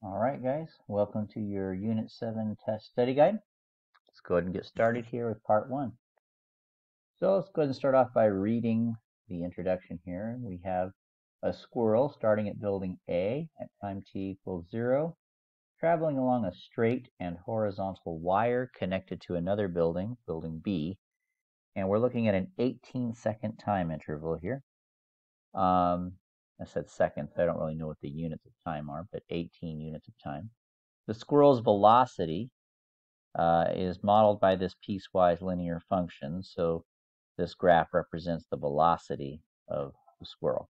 All right, guys, welcome to your Unit 7 test study guide. Let's go ahead and get started here with part one. So let's go ahead and start off by reading the introduction here. We have a squirrel starting at building A at time t equals 0, traveling along a straight and horizontal wire connected to another building, building B, and we're looking at an 18 second time interval here. Um, I said seconds. I don't really know what the units of time are, but 18 units of time. The squirrel's velocity uh, is modeled by this piecewise linear function. So this graph represents the velocity of the squirrel.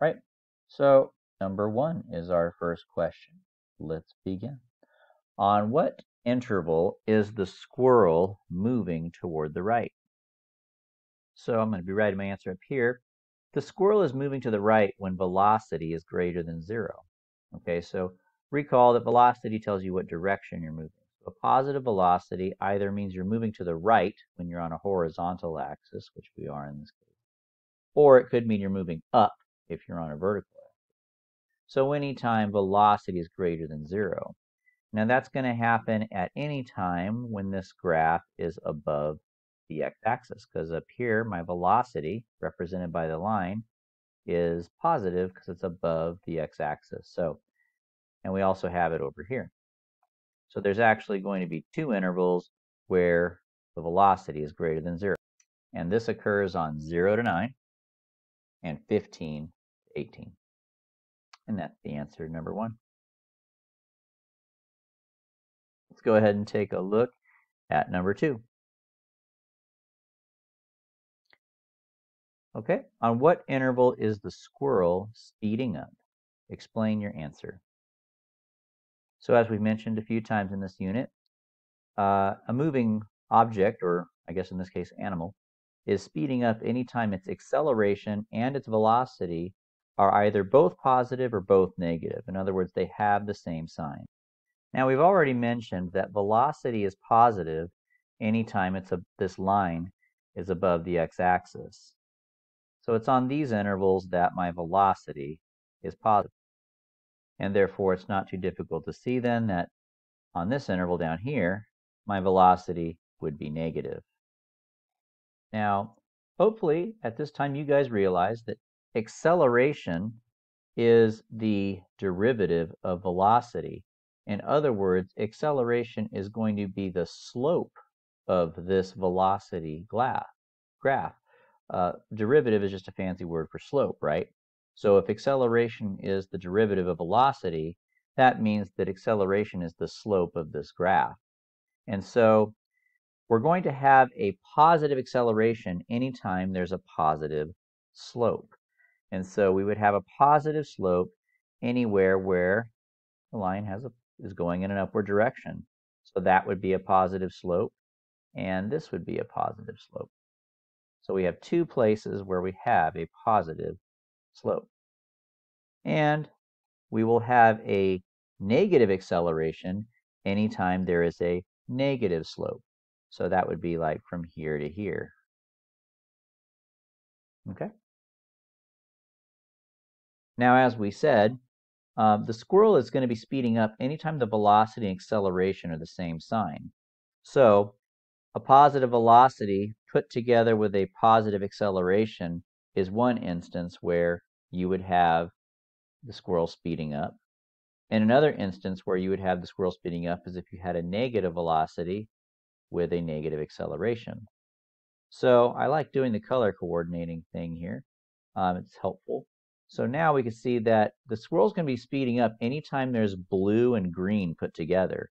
Right? So number one is our first question. Let's begin. On what interval is the squirrel moving toward the right? So I'm going to be writing my answer up here. The squirrel is moving to the right when velocity is greater than zero. Okay, so recall that velocity tells you what direction you're moving. So a positive velocity either means you're moving to the right when you're on a horizontal axis, which we are in this case, or it could mean you're moving up if you're on a vertical axis. So anytime velocity is greater than zero. Now that's going to happen at any time when this graph is above the x-axis because up here my velocity represented by the line is positive because it's above the x-axis. So, and we also have it over here. So there's actually going to be two intervals where the velocity is greater than zero. And this occurs on 0 to 9 and 15 to 18. And that's the answer number one. Let's go ahead and take a look at number two. Okay, on what interval is the squirrel speeding up? Explain your answer. So as we've mentioned a few times in this unit, uh, a moving object, or I guess in this case animal, is speeding up anytime its acceleration and its velocity are either both positive or both negative. In other words, they have the same sign. Now we've already mentioned that velocity is positive anytime it's a, this line is above the x-axis. So it's on these intervals that my velocity is positive. And therefore, it's not too difficult to see then that on this interval down here, my velocity would be negative. Now, hopefully, at this time, you guys realize that acceleration is the derivative of velocity. In other words, acceleration is going to be the slope of this velocity graph. Uh, derivative is just a fancy word for slope, right? So if acceleration is the derivative of velocity, that means that acceleration is the slope of this graph. And so we're going to have a positive acceleration anytime there's a positive slope. And so we would have a positive slope anywhere where the line has a, is going in an upward direction. So that would be a positive slope, and this would be a positive slope. So we have two places where we have a positive slope. And we will have a negative acceleration anytime there is a negative slope. So that would be like from here to here. Okay. Now, as we said, uh, the squirrel is going to be speeding up anytime the velocity and acceleration are the same sign. So a positive velocity put together with a positive acceleration is one instance where you would have the squirrel speeding up. And another instance where you would have the squirrel speeding up is if you had a negative velocity with a negative acceleration. So I like doing the color coordinating thing here. Um, it's helpful. So now we can see that the squirrel's going to be speeding up anytime there's blue and green put together.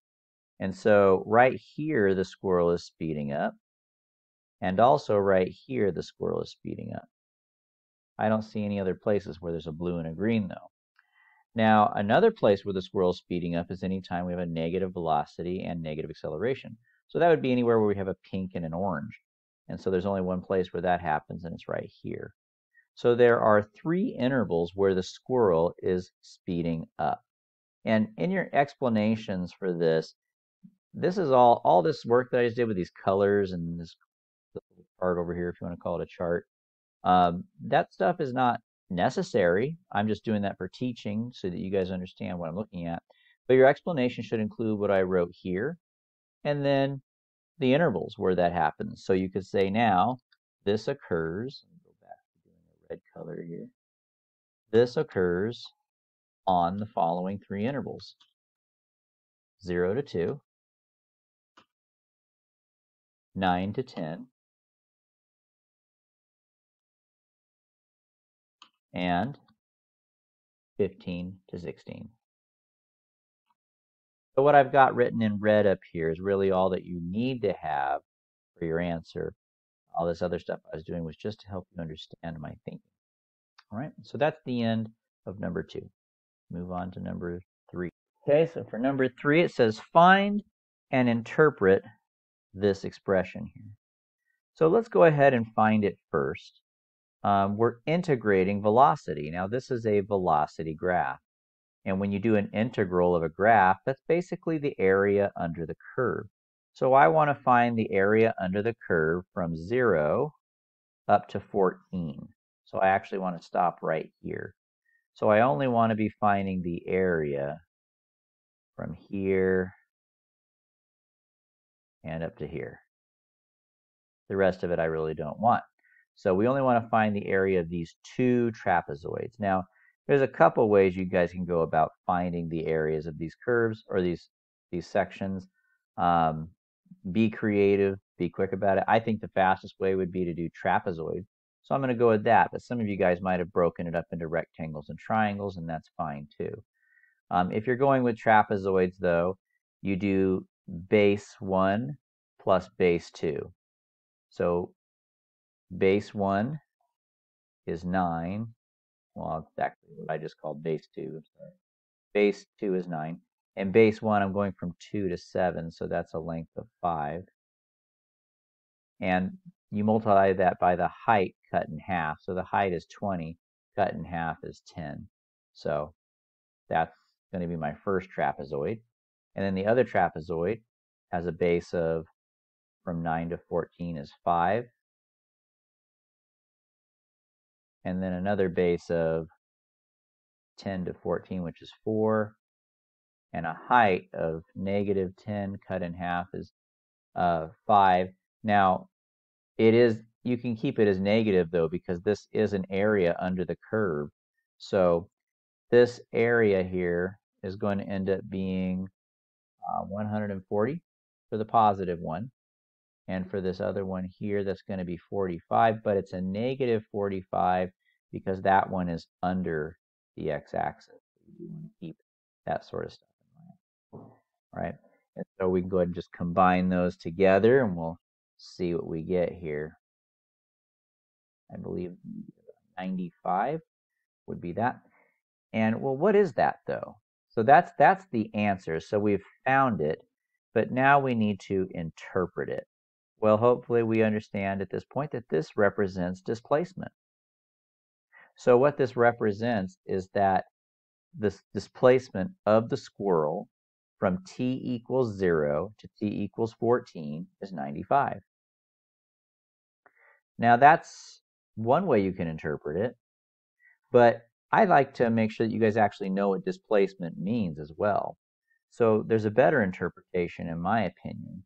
And so right here, the squirrel is speeding up. And also right here, the squirrel is speeding up. I don't see any other places where there's a blue and a green though. Now, another place where the squirrel is speeding up is anytime we have a negative velocity and negative acceleration. So that would be anywhere where we have a pink and an orange. And so there's only one place where that happens, and it's right here. So there are three intervals where the squirrel is speeding up. And in your explanations for this, this is all all this work that I just did with these colors and this chart over here, if you want to call it a chart. Um, that stuff is not necessary. I'm just doing that for teaching so that you guys understand what I'm looking at. But your explanation should include what I wrote here, and then the intervals where that happens. So you could say now, this occurs, go back to doing a red color here. This occurs on the following three intervals. 0 to 2, 9 to 10, and 15 to 16. So what I've got written in red up here is really all that you need to have for your answer. All this other stuff I was doing was just to help you understand my thinking. All right, so that's the end of number two. Move on to number three. Okay, so for number three, it says find and interpret this expression here. So let's go ahead and find it first. Um, we're integrating velocity. Now this is a velocity graph. And when you do an integral of a graph, that's basically the area under the curve. So I want to find the area under the curve from 0 up to 14. So I actually want to stop right here. So I only want to be finding the area from here and up to here. The rest of it I really don't want. So we only want to find the area of these two trapezoids. Now, there's a couple ways you guys can go about finding the areas of these curves or these these sections. Um, be creative, be quick about it. I think the fastest way would be to do trapezoid. So I'm going to go with that, but some of you guys might have broken it up into rectangles and triangles, and that's fine too. Um, if you're going with trapezoids, though, you do base 1 plus base 2. So base 1 is 9. Well, exactly what I just called base 2. Base 2 is 9. And base 1, I'm going from 2 to 7, so that's a length of 5. And you multiply that by the height cut in half. So the height is 20, cut in half is 10. So that's going to be my first trapezoid. And then the other trapezoid has a base of from 9 to 14 is 5. And then another base of 10 to 14, which is 4. And a height of negative 10 cut in half is uh, 5. Now, it is you can keep it as negative though because this is an area under the curve. So this area here is going to end up being uh, 140 for the positive one. And for this other one here, that's going to be 45, but it's a negative 45 because that one is under the x-axis. You want to keep that sort of stuff in mind. And so we can go ahead and just combine those together and we'll see what we get here. I believe 95 would be that. And well, what is that though? So that's that's the answer. So we've found it, but now we need to interpret it. Well, hopefully we understand at this point that this represents displacement. So what this represents is that this displacement of the squirrel from t equals 0 to t equals 14 is 95. Now that's one way you can interpret it, but I like to make sure that you guys actually know what displacement means as well. So there's a better interpretation in my opinion.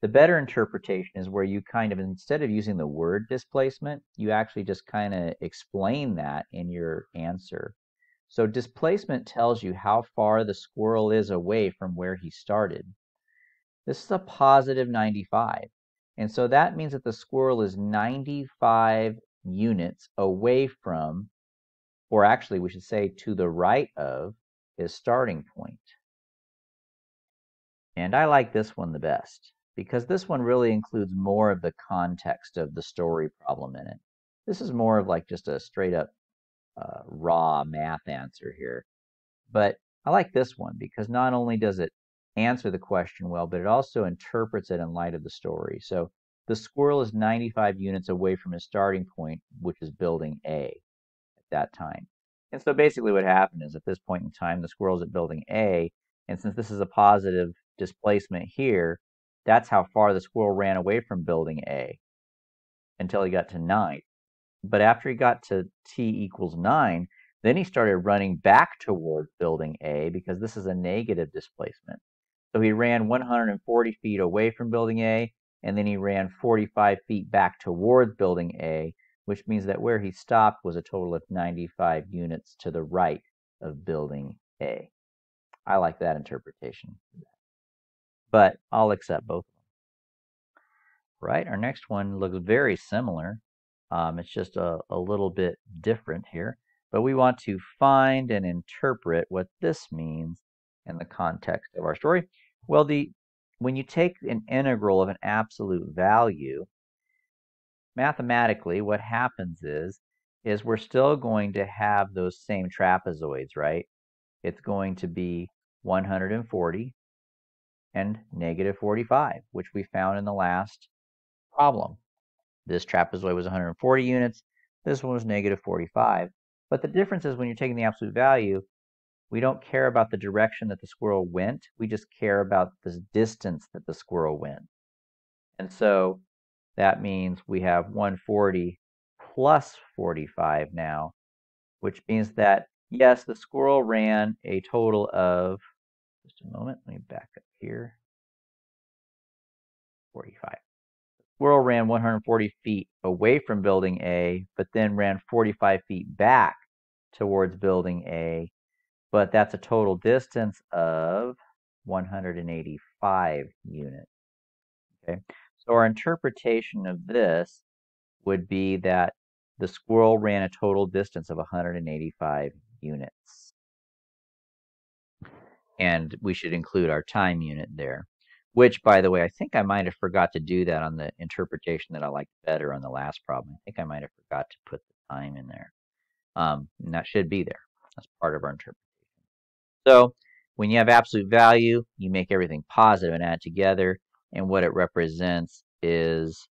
The better interpretation is where you kind of, instead of using the word displacement, you actually just kind of explain that in your answer. So displacement tells you how far the squirrel is away from where he started. This is a positive 95. And so that means that the squirrel is 95 units away from, or actually we should say to the right of, his starting point. And I like this one the best because this one really includes more of the context of the story problem in it. This is more of like just a straight up uh, raw math answer here. But I like this one because not only does it answer the question well, but it also interprets it in light of the story. So the squirrel is 95 units away from his starting point, which is building A that time. And so basically what happened is at this point in time, the squirrel's at building A, and since this is a positive displacement here, that's how far the squirrel ran away from building A until he got to 9. But after he got to t equals 9, Then he started running back toward building A because this is a negative displacement. So he ran 140 feet away from building A, and then he ran 45 feet back towards building A, which means that where he stopped was a total of 95 units to the right of building A. I like that interpretation. But I'll accept both Right, our next one looks very similar. Um, it's just a, a little bit different here. But we want to find and interpret what this means in the context of our story. Well, the when you take an integral of an absolute value, mathematically what happens is is we're still going to have those same trapezoids, right? It's going to be 140 and negative 45, which we found in the last problem. This trapezoid was 140 units. This one was negative 45. But the difference is when you're taking the absolute value, we don't care about the direction that the squirrel went. We just care about the distance that the squirrel went. And so that means we have 140 plus 45 now, which means that, yes, the squirrel ran a total of, just a moment, let me back up here, 45. The Squirrel ran 140 feet away from building A, but then ran 45 feet back towards building A. But that's a total distance of 185 units. Okay, so our interpretation of this would be that the squirrel ran a total distance of 185 units. And we should include our time unit there. Which, by the way, I think I might have forgot to do that on the interpretation that I liked better on the last problem. I think I might have forgot to put the time in there. Um, and that should be there. That's part of our interpretation. So when you have absolute value, you make everything positive and add together. And what it represents is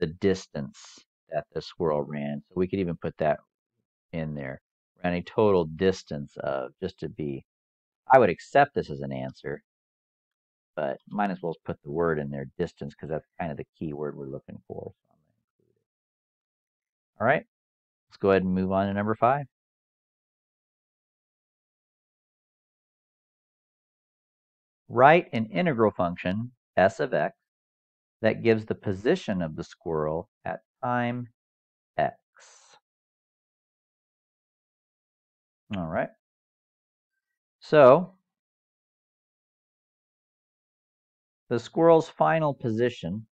the distance that the squirrel ran. So we could even put that in there. Ran a total distance of, just to be, I would accept this as an answer but might as well put the word in there, distance, because that's kind of the key word we're looking for. All right, let's go ahead and move on to number five. Write an integral function, s of x, that gives the position of the squirrel at time x. All right. So The squirrel's final position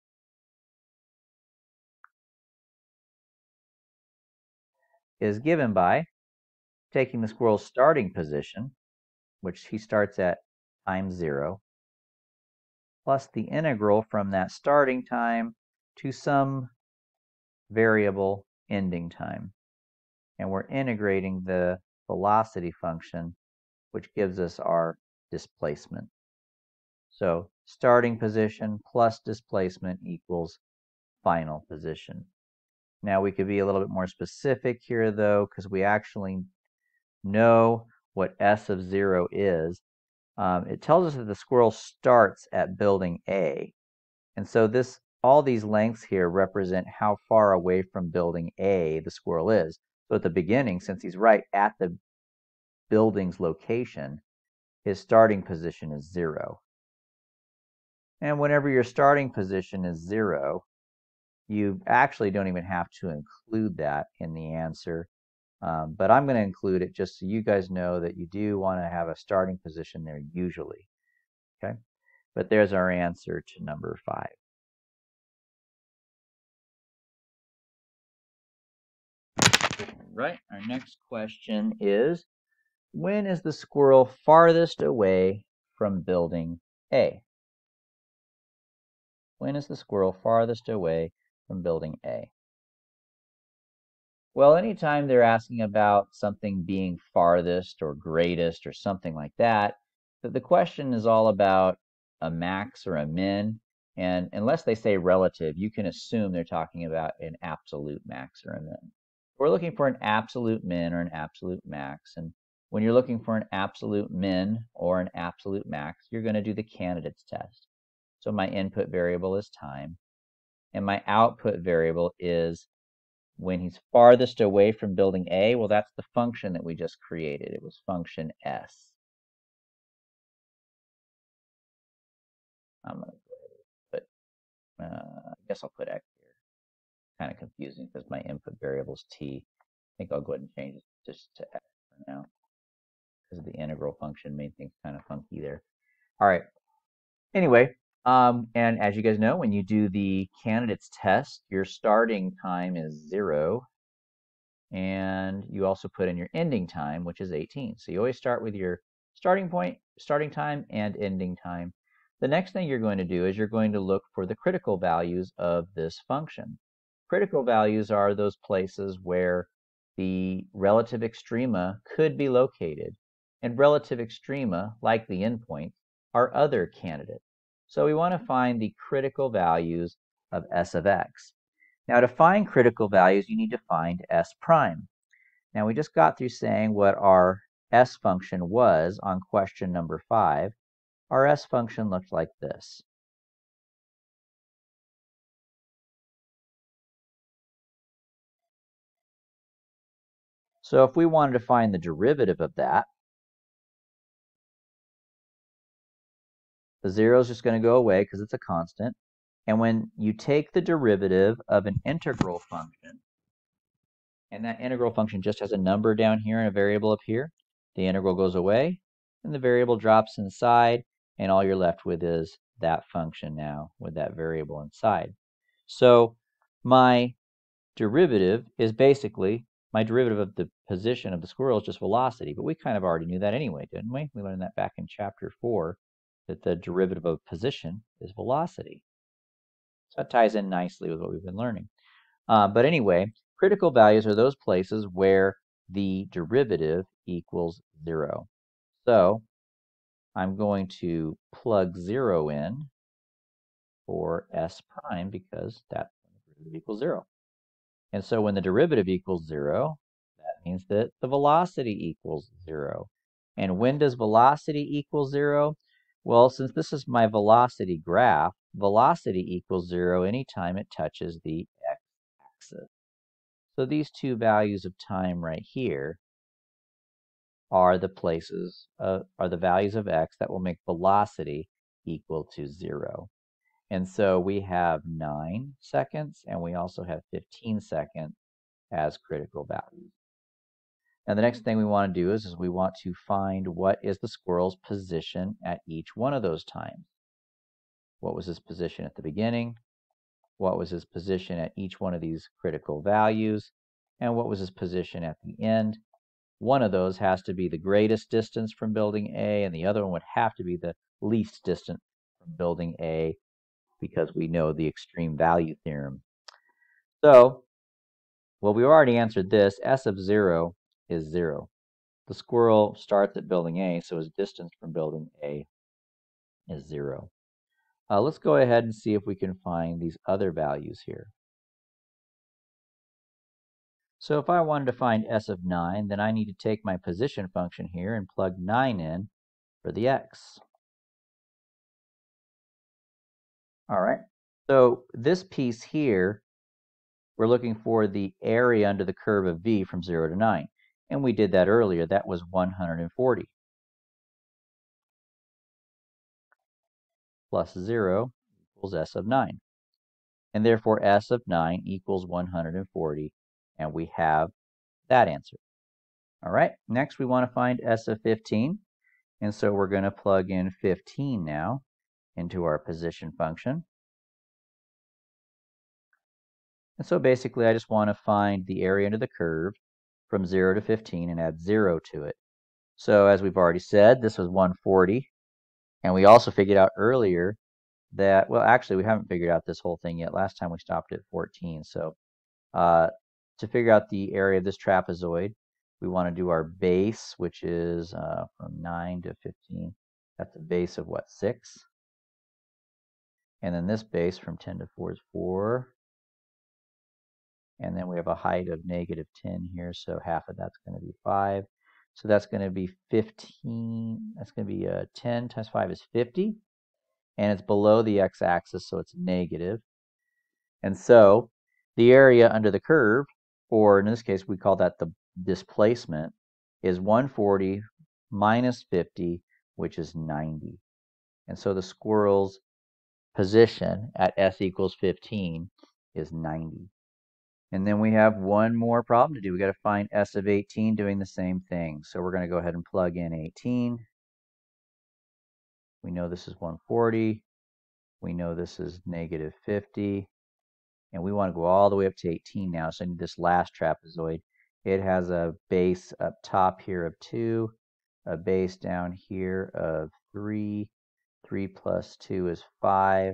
is given by taking the squirrel's starting position, which he starts at time 0, plus the integral from that starting time to some variable ending time. And we're integrating the velocity function, which gives us our displacement. So starting position plus displacement equals final position. Now we could be a little bit more specific here though, because we actually know what S of zero is. Um, it tells us that the squirrel starts at building A. And so this all these lengths here represent how far away from building A the squirrel is. So at the beginning, since he's right at the building's location, his starting position is zero. And whenever your starting position is zero, you actually don't even have to include that in the answer. Um, but I'm going to include it just so you guys know that you do want to have a starting position there usually. Okay, but there's our answer to number five. Right, our next question is, when is the squirrel farthest away from building A? When is the squirrel farthest away from building A? Well, anytime they're asking about something being farthest or greatest or something like that, the question is all about a max or a min. And unless they say relative, you can assume they're talking about an absolute max or a min. We're looking for an absolute min or an absolute max. And when you're looking for an absolute min or an absolute max, you're going to do the candidates test. So my input variable is time. And my output variable is when he's farthest away from building A, well, that's the function that we just created. It was function S. I'm going to put, uh, I guess I'll put X here. Kind of confusing because my input variable is T. I think I'll go ahead and change it just to X for now because the integral function made things kind of funky there. All right. Anyway, um, and as you guys know, when you do the candidates test, your starting time is zero. And you also put in your ending time, which is 18. So you always start with your starting point, starting time, and ending time. The next thing you're going to do is you're going to look for the critical values of this function. Critical values are those places where the relative extrema could be located. And relative extrema, like the endpoint, are other candidates. So we want to find the critical values of s of x. Now to find critical values, you need to find s prime. Now we just got through saying what our s function was on question number 5. Our s function looked like this. So if we wanted to find the derivative of that, The 0 is just going to go away because it's a constant. And when you take the derivative of an integral function, and that integral function just has a number down here and a variable up here, the integral goes away, and the variable drops inside, and all you're left with is that function now with that variable inside. So my derivative is basically, my derivative of the position of the squirrel is just velocity, but we kind of already knew that anyway, didn't we? We learned that back in chapter 4 that the derivative of position is velocity. So that ties in nicely with what we've been learning. Uh, but anyway, critical values are those places where the derivative equals zero. So I'm going to plug zero in for s prime because that derivative equals zero. And so when the derivative equals zero, that means that the velocity equals zero. And when does velocity equal zero? Well, since this is my velocity graph, velocity equals zero anytime it touches the x-axis. So these two values of time right here are the places, uh, are the values of x that will make velocity equal to zero. And so we have 9 seconds, and we also have 15 seconds as critical values. Now the next thing we want to do is, is we want to find what is the squirrel's position at each one of those times. What was his position at the beginning? What was his position at each one of these critical values? And what was his position at the end? One of those has to be the greatest distance from building A, and the other one would have to be the least distant from building A because we know the extreme value theorem. So, well, we already answered this. S of 0 is 0. The squirrel starts at building A, so his distance from building A is 0. Uh, let's go ahead and see if we can find these other values here. So if I wanted to find s of 9, then I need to take my position function here and plug 9 in for the x. All right, so this piece here, we're looking for the area under the curve of v from 0 to 9. And we did that earlier. That was 140. Plus 0 equals s of 9. And therefore s of 9 equals 140. And we have that answer. All right, next we want to find s of 15. And so we're going to plug in 15 now into our position function. And so basically I just want to find the area under the curve from 0 to 15 and add 0 to it. So as we've already said, this was 140. And we also figured out earlier that, well, actually, we haven't figured out this whole thing yet. Last time we stopped at 14. So uh, to figure out the area of this trapezoid, we want to do our base, which is uh, from 9 to 15. That's a base of what, 6? And then this base from 10 to 4 is 4. And then we have a height of negative 10 here, so half of that's going to be 5. So that's going to be 15. That's going to be uh, 10 times 5 is 50. And it's below the x-axis, so it's negative. And so the area under the curve or in this case, we call that the displacement, is 140 minus 50, which is 90. And so the squirrel's position at s equals 15 is 90. And then we have one more problem to do. We got to find s of 18 doing the same thing. So we're going to go ahead and plug in 18. We know this is 140. We know this is negative 50. And we want to go all the way up to 18 now. So I need this last trapezoid. It has a base up top here of 2, a base down here of 3. 3 plus 2 is 5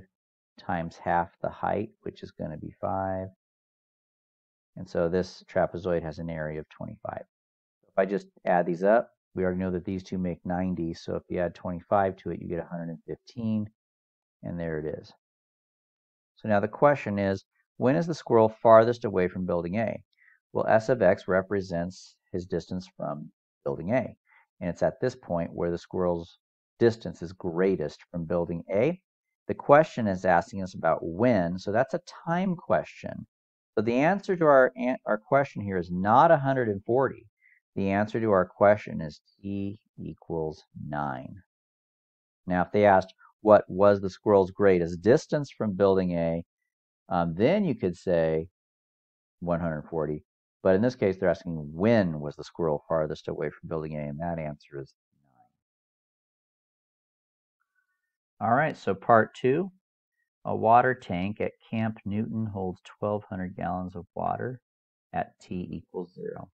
times half the height, which is going to be 5. And so this trapezoid has an area of 25. If I just add these up, we already know that these two make 90. So if you add 25 to it, you get 115. And there it is. So now the question is, when is the squirrel farthest away from building A? Well, S of x represents his distance from building A. And it's at this point where the squirrel's distance is greatest from building A. The question is asking us about when, so that's a time question. So the answer to our, our question here is not 140. The answer to our question is t equals 9. Now, if they asked what was the squirrel's greatest distance from building A, um, then you could say 140. But in this case, they're asking when was the squirrel farthest away from building A, and that answer is 9. All right, so part two. A water tank at Camp Newton holds 1,200 gallons of water at t equals 0.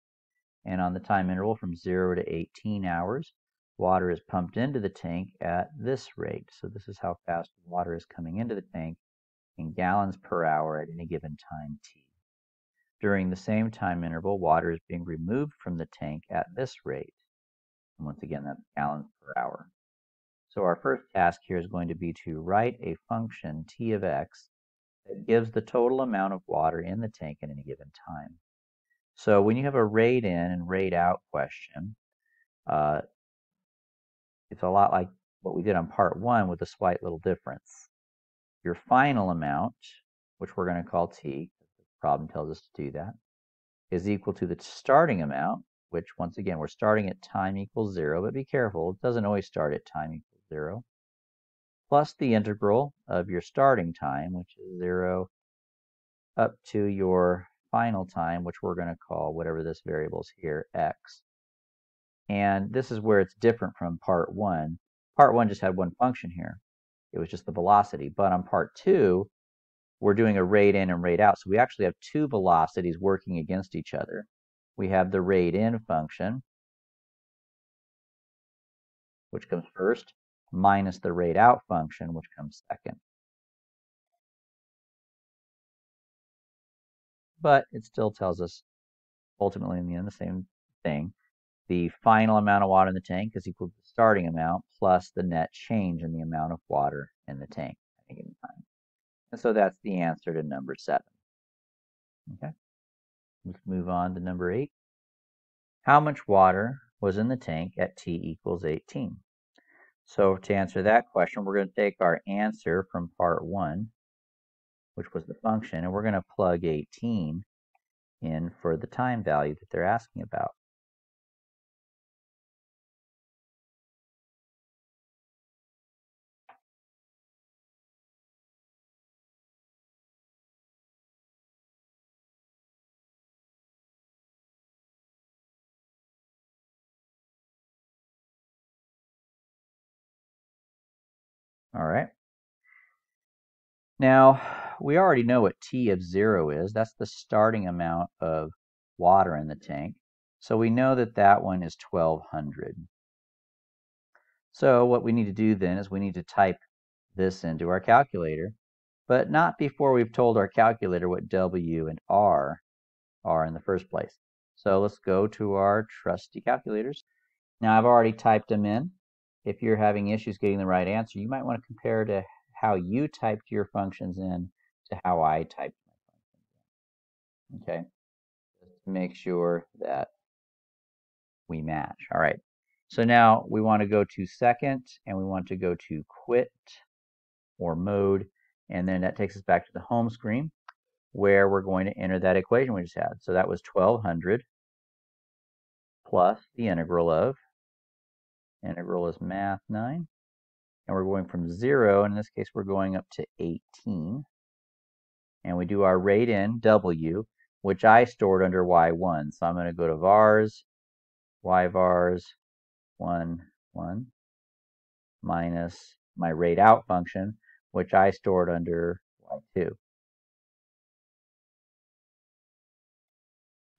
And on the time interval from 0 to 18 hours, water is pumped into the tank at this rate. So this is how fast water is coming into the tank in gallons per hour at any given time t. During the same time interval, water is being removed from the tank at this rate. And once again, that's gallons per hour. So our first task here is going to be to write a function t of x that gives the total amount of water in the tank at any given time. So when you have a rate in and rate out question, uh, it's a lot like what we did on part one with a slight little difference. Your final amount, which we're going to call t, the problem tells us to do that, is equal to the starting amount, which once again, we're starting at time equals zero, but be careful, it doesn't always start at time equals zero, plus the integral of your starting time, which is zero, up to your final time, which we're going to call whatever this variable is here, x. And this is where it's different from part one. Part one just had one function here. It was just the velocity. But on part two, we're doing a rate in and rate out. So we actually have two velocities working against each other. We have the rate in function, which comes first, minus the rate out function, which comes second. But it still tells us, ultimately in the end, the same thing. The final amount of water in the tank is equal to the starting amount plus the net change in the amount of water in the tank at any given time. And so that's the answer to number seven. Okay, let's move on to number eight. How much water was in the tank at t equals 18? So to answer that question, we're going to take our answer from part one, which was the function, and we're going to plug 18 in for the time value that they're asking about. All right. Now, we already know what T of 0 is. That's the starting amount of water in the tank. So we know that that one is 1200. So what we need to do then is we need to type this into our calculator, but not before we've told our calculator what W and R are in the first place. So let's go to our trusty calculators. Now I've already typed them in if you're having issues getting the right answer, you might want to compare to how you typed your functions in to how I typed my functions in. Okay, just to make sure that we match. All right, so now we want to go to second and we want to go to quit or mode, and then that takes us back to the home screen. where we're going to enter that equation we just had. So that was 1200 plus the integral of, integral is math 9, and we're going from 0, and in this case we're going up to 18, and we do our rate in W, which I stored under y1. So I'm going to go to vars, y vars 1, 1, minus my rate out function, which I stored under y2.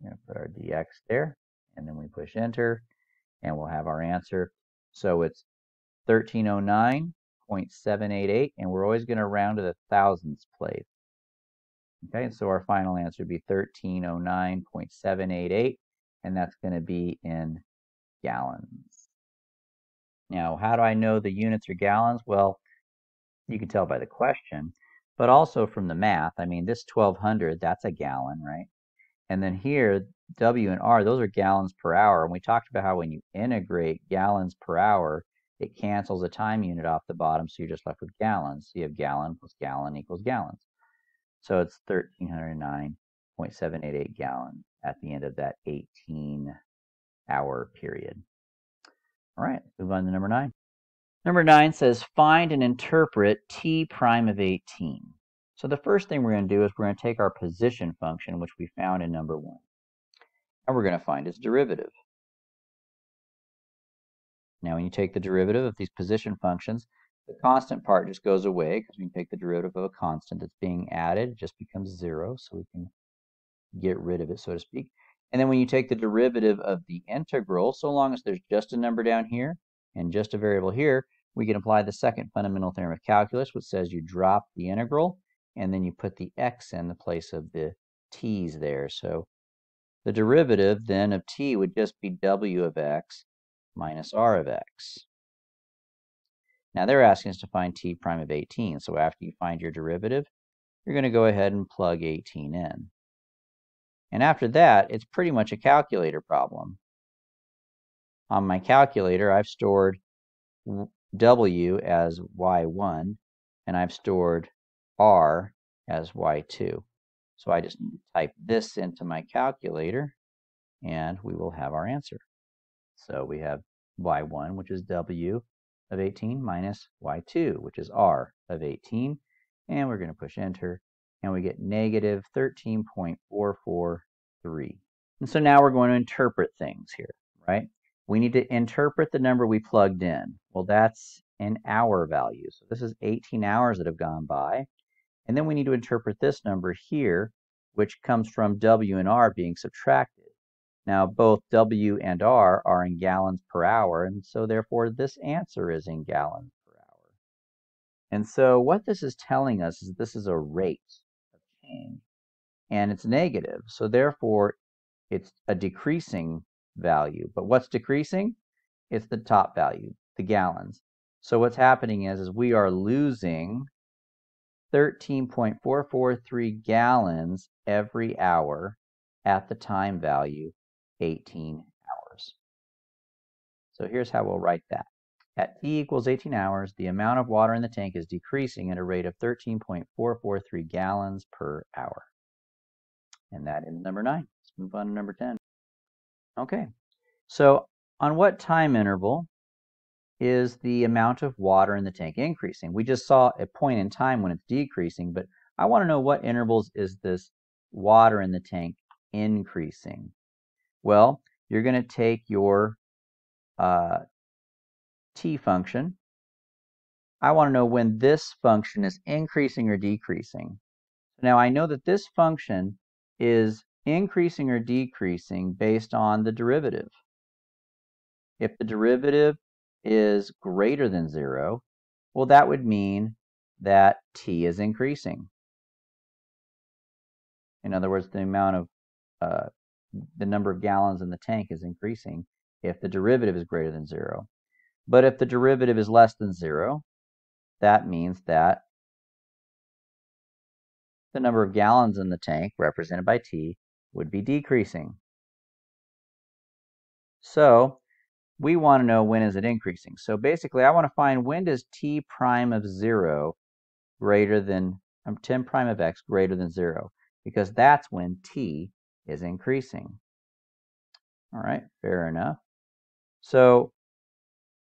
I'm going to put our dx there, and then we push enter, and we'll have our answer. So it's 1309.788, and we're always going to round to the thousandths place. Okay, so our final answer would be 1309.788, and that's going to be in gallons. Now, how do I know the units are gallons? Well, you can tell by the question, but also from the math. I mean, this 1200, that's a gallon, right? And then here, W and R, those are gallons per hour. And we talked about how when you integrate gallons per hour, it cancels a time unit off the bottom, so you're just left with gallons. So you have gallon plus gallon equals gallons. So it's 1309.788 gallon at the end of that 18 hour period. All right, move on to number nine. Number nine says find and interpret t prime of 18. So the first thing we're going to do is we're going to take our position function, which we found in number one, and we're going to find its derivative. Now when you take the derivative of these position functions, the constant part just goes away because we can take the derivative of a constant that's being added. It just becomes zero, so we can get rid of it, so to speak. And then when you take the derivative of the integral, so long as there's just a number down here and just a variable here, we can apply the second fundamental theorem of calculus, which says you drop the integral and then you put the x in the place of the t's there. So the derivative then of t would just be w of x minus r of x. Now they're asking us to find t prime of 18. So after you find your derivative, you're going to go ahead and plug 18 in. And after that, it's pretty much a calculator problem. On my calculator, I've stored w as y1, and I've stored r as y2. So I just need to type this into my calculator, and we will have our answer. So we have y1, which is w of 18 minus y2, which is r of 18. And we're going to push enter, and we get negative 13.443. And so now we're going to interpret things here, right? We need to interpret the number we plugged in. Well, that's an hour value. So this is 18 hours that have gone by. And then we need to interpret this number here, which comes from W and R being subtracted. Now, both W and R are in gallons per hour, and so therefore this answer is in gallons per hour. And so what this is telling us is this is a rate of change, and it's negative. So therefore, it's a decreasing value. But what's decreasing? It's the top value, the gallons. So what's happening is, is we are losing 13.443 gallons every hour at the time value 18 hours. So here's how we'll write that. At t equals 18 hours, the amount of water in the tank is decreasing at a rate of 13.443 gallons per hour. And that is number 9. Let's move on to number 10. Okay, so on what time interval is the amount of water in the tank increasing? We just saw a point in time when it's decreasing, but I want to know what intervals is this water in the tank increasing? Well, you're going to take your uh, t function. I want to know when this function is increasing or decreasing. Now I know that this function is increasing or decreasing based on the derivative. If the derivative is greater than 0, well that would mean that t is increasing. In other words, the amount of uh, the number of gallons in the tank is increasing if the derivative is greater than zero. But if the derivative is less than zero, that means that the number of gallons in the tank, represented by T, would be decreasing. So we want to know when is it increasing. So basically, I want to find when does T prime of 0 greater than, um, 10 prime of x greater than 0. because that's when t is increasing. All right, fair enough. So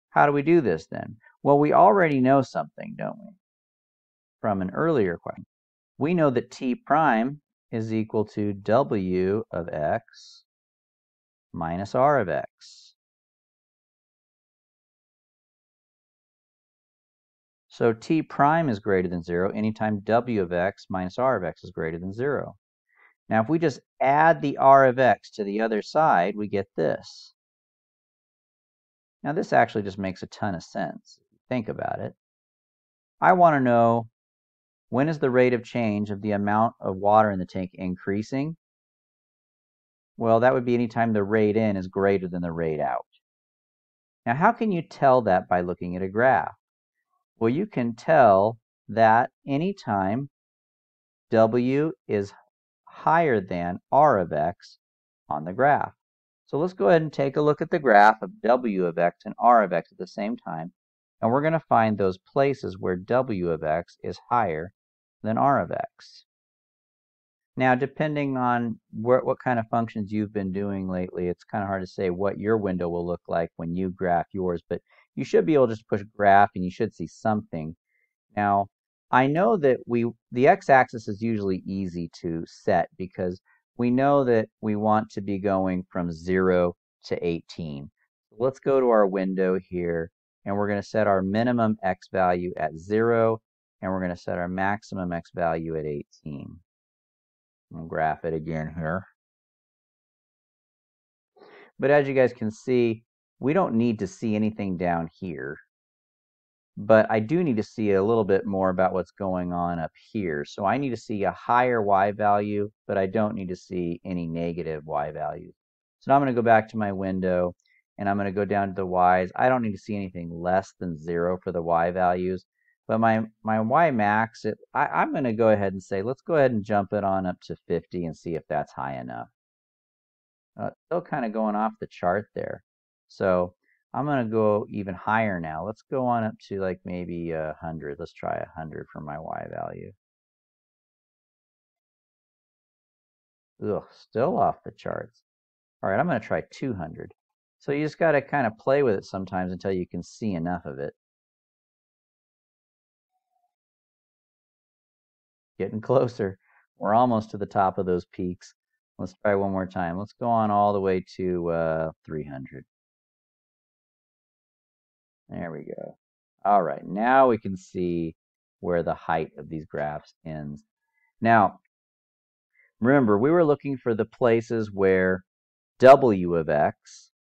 how do we do this then? Well, we already know something, don't we? From an earlier question. We know that t prime is equal to w of x minus r of x. So t prime is greater than 0 anytime w of x minus r of x is greater than 0. Now, if we just add the r of x to the other side, we get this. Now, this actually just makes a ton of sense think about it. I want to know when is the rate of change of the amount of water in the tank increasing? Well, that would be anytime the rate in is greater than the rate out. Now, how can you tell that by looking at a graph? Well, you can tell that anytime W is higher than R of X on the graph. So let's go ahead and take a look at the graph of W of X and R of X at the same time. And we're going to find those places where W of X is higher than R of X. Now, depending on where, what kind of functions you've been doing lately, it's kind of hard to say what your window will look like when you graph yours, but you should be able to just push graph and you should see something. Now, I know that we the x-axis is usually easy to set because we know that we want to be going from 0 to 18. So let's go to our window here and we're going to set our minimum x value at 0 and we're going to set our maximum x value at 18. I'll graph it again here. But as you guys can see, we don't need to see anything down here. But I do need to see a little bit more about what's going on up here. So I need to see a higher y value, but I don't need to see any negative y values. So now I'm going to go back to my window, and I'm going to go down to the y's. I don't need to see anything less than 0 for the y values. But my, my y max, it, I, I'm going to go ahead and say, let's go ahead and jump it on up to 50 and see if that's high enough. Uh, still kind of going off the chart there. So I'm going to go even higher now. Let's go on up to like maybe 100. Let's try 100 for my y value. Ugh, still off the charts. All right, I'm going to try 200. So you just got to kind of play with it sometimes until you can see enough of it. Getting closer. We're almost to the top of those peaks. Let's try one more time. Let's go on all the way to uh, 300. There we go. All right, now we can see where the height of these graphs ends. Now, remember, we were looking for the places where w of x,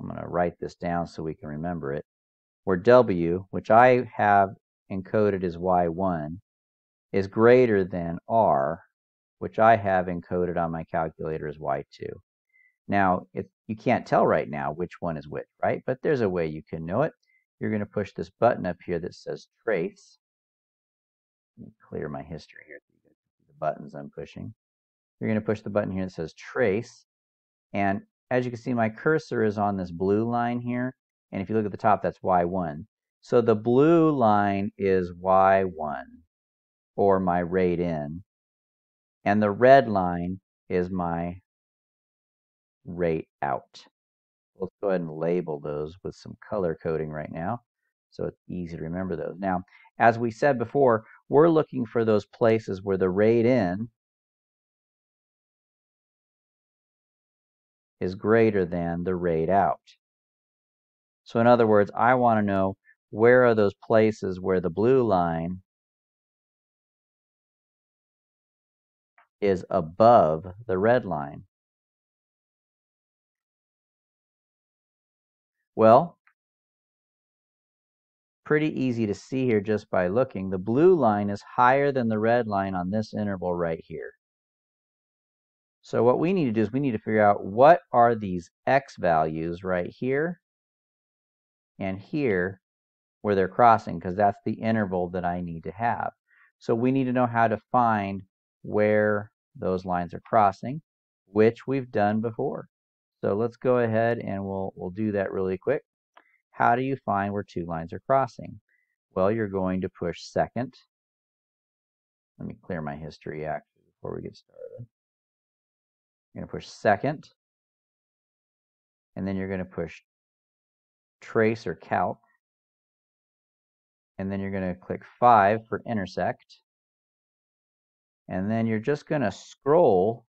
I'm going to write this down so we can remember it, where w, which I have encoded as y1, is greater than r, which I have encoded on my calculator as y2. Now, it, you can't tell right now which one is which, right? But there's a way you can know it. You're going to push this button up here that says trace. Let me clear my history here the buttons I'm pushing. You're going to push the button here that says trace. And as you can see, my cursor is on this blue line here. And if you look at the top, that's Y1. So the blue line is Y1, or my rate in. And the red line is my rate out. Let's go ahead and label those with some color coding right now so it's easy to remember those. Now, as we said before, we're looking for those places where the rate in is greater than the rate out. So in other words, I want to know where are those places where the blue line is above the red line. Well, pretty easy to see here just by looking. The blue line is higher than the red line on this interval right here. So what we need to do is we need to figure out what are these x values right here and here where they're crossing because that's the interval that I need to have. So we need to know how to find where those lines are crossing, which we've done before. So let's go ahead and we'll, we'll do that really quick. How do you find where two lines are crossing? Well, you're going to push second Let me clear my history actually before we get started. You're going to push second, and then you're going to push trace or calc, and then you're going to click 5 for intersect, and then you're just going to scroll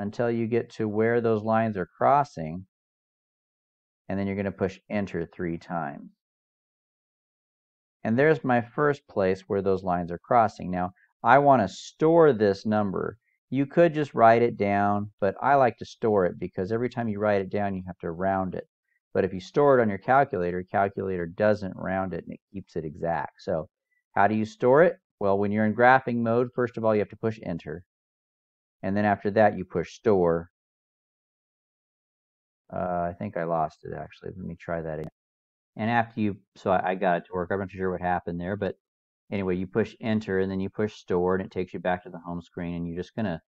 until you get to where those lines are crossing, and then you're going to push enter three times. And there's my first place where those lines are crossing. Now, I want to store this number. You could just write it down, but I like to store it because every time you write it down, you have to round it. But if you store it on your calculator, calculator doesn't round it and it keeps it exact. So how do you store it? Well, when you're in graphing mode, first of all, you have to push enter. And then after that, you push store. Uh, I think I lost it actually. Let me try that again. And after you, so I, I got it to work. I'm not sure what happened there, but anyway, you push enter and then you push store and it takes you back to the home screen and you're just going to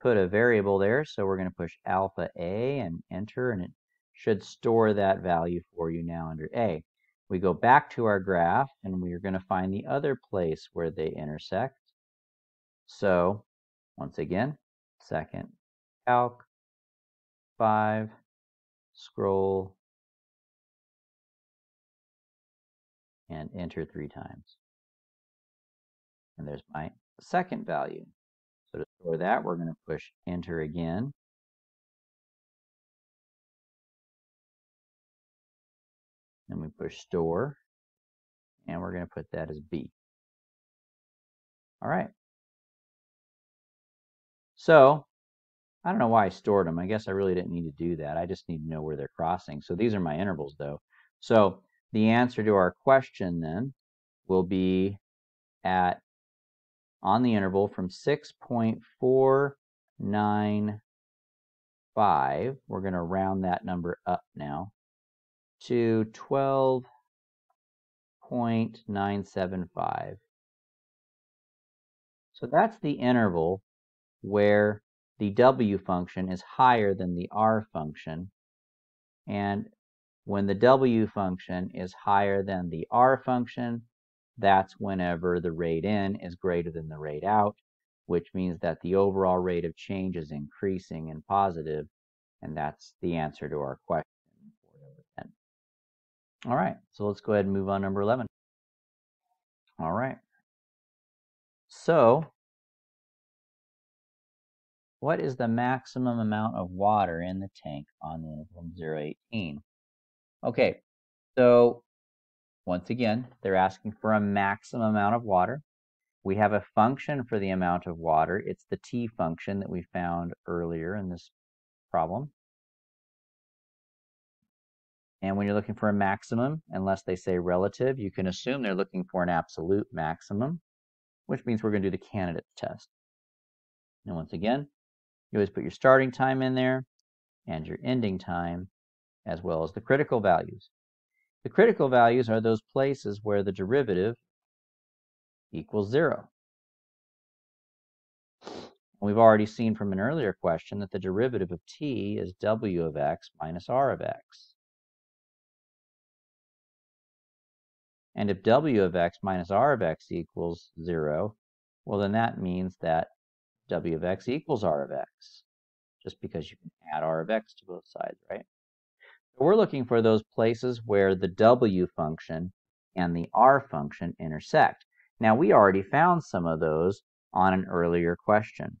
put a variable there. So we're going to push alpha A and enter and it should store that value for you now under A. We go back to our graph and we're going to find the other place where they intersect. So once again, second calc, 5, scroll, and enter three times. And there's my second value. So to store that, we're going to push enter again. Then we push store, and we're going to put that as B. All right. So I don't know why I stored them. I guess I really didn't need to do that. I just need to know where they're crossing. So these are my intervals, though. So the answer to our question then will be at on the interval from 6.495, we're going to round that number up now, to 12.975. So that's the interval where the w function is higher than the r function. And when the w function is higher than the r function, that's whenever the rate in is greater than the rate out, which means that the overall rate of change is increasing and positive, and that's the answer to our question. All right, so let's go ahead and move on number 11. All right. So, what is the maximum amount of water in the tank on the interval 0 18? Okay, so once again, they're asking for a maximum amount of water. We have a function for the amount of water. It's the t function that we found earlier in this problem. And when you're looking for a maximum, unless they say relative, you can assume they're looking for an absolute maximum, which means we're going to do the candidate test. And once again, you always put your starting time in there and your ending time, as well as the critical values. The critical values are those places where the derivative equals zero. We've already seen from an earlier question that the derivative of t is w of x minus r of x. And if w of x minus r of x equals 0, well then that means that w of x equals r of x, just because you can add r of x to both sides, right? So We're looking for those places where the w function and the r function intersect. Now, we already found some of those on an earlier question.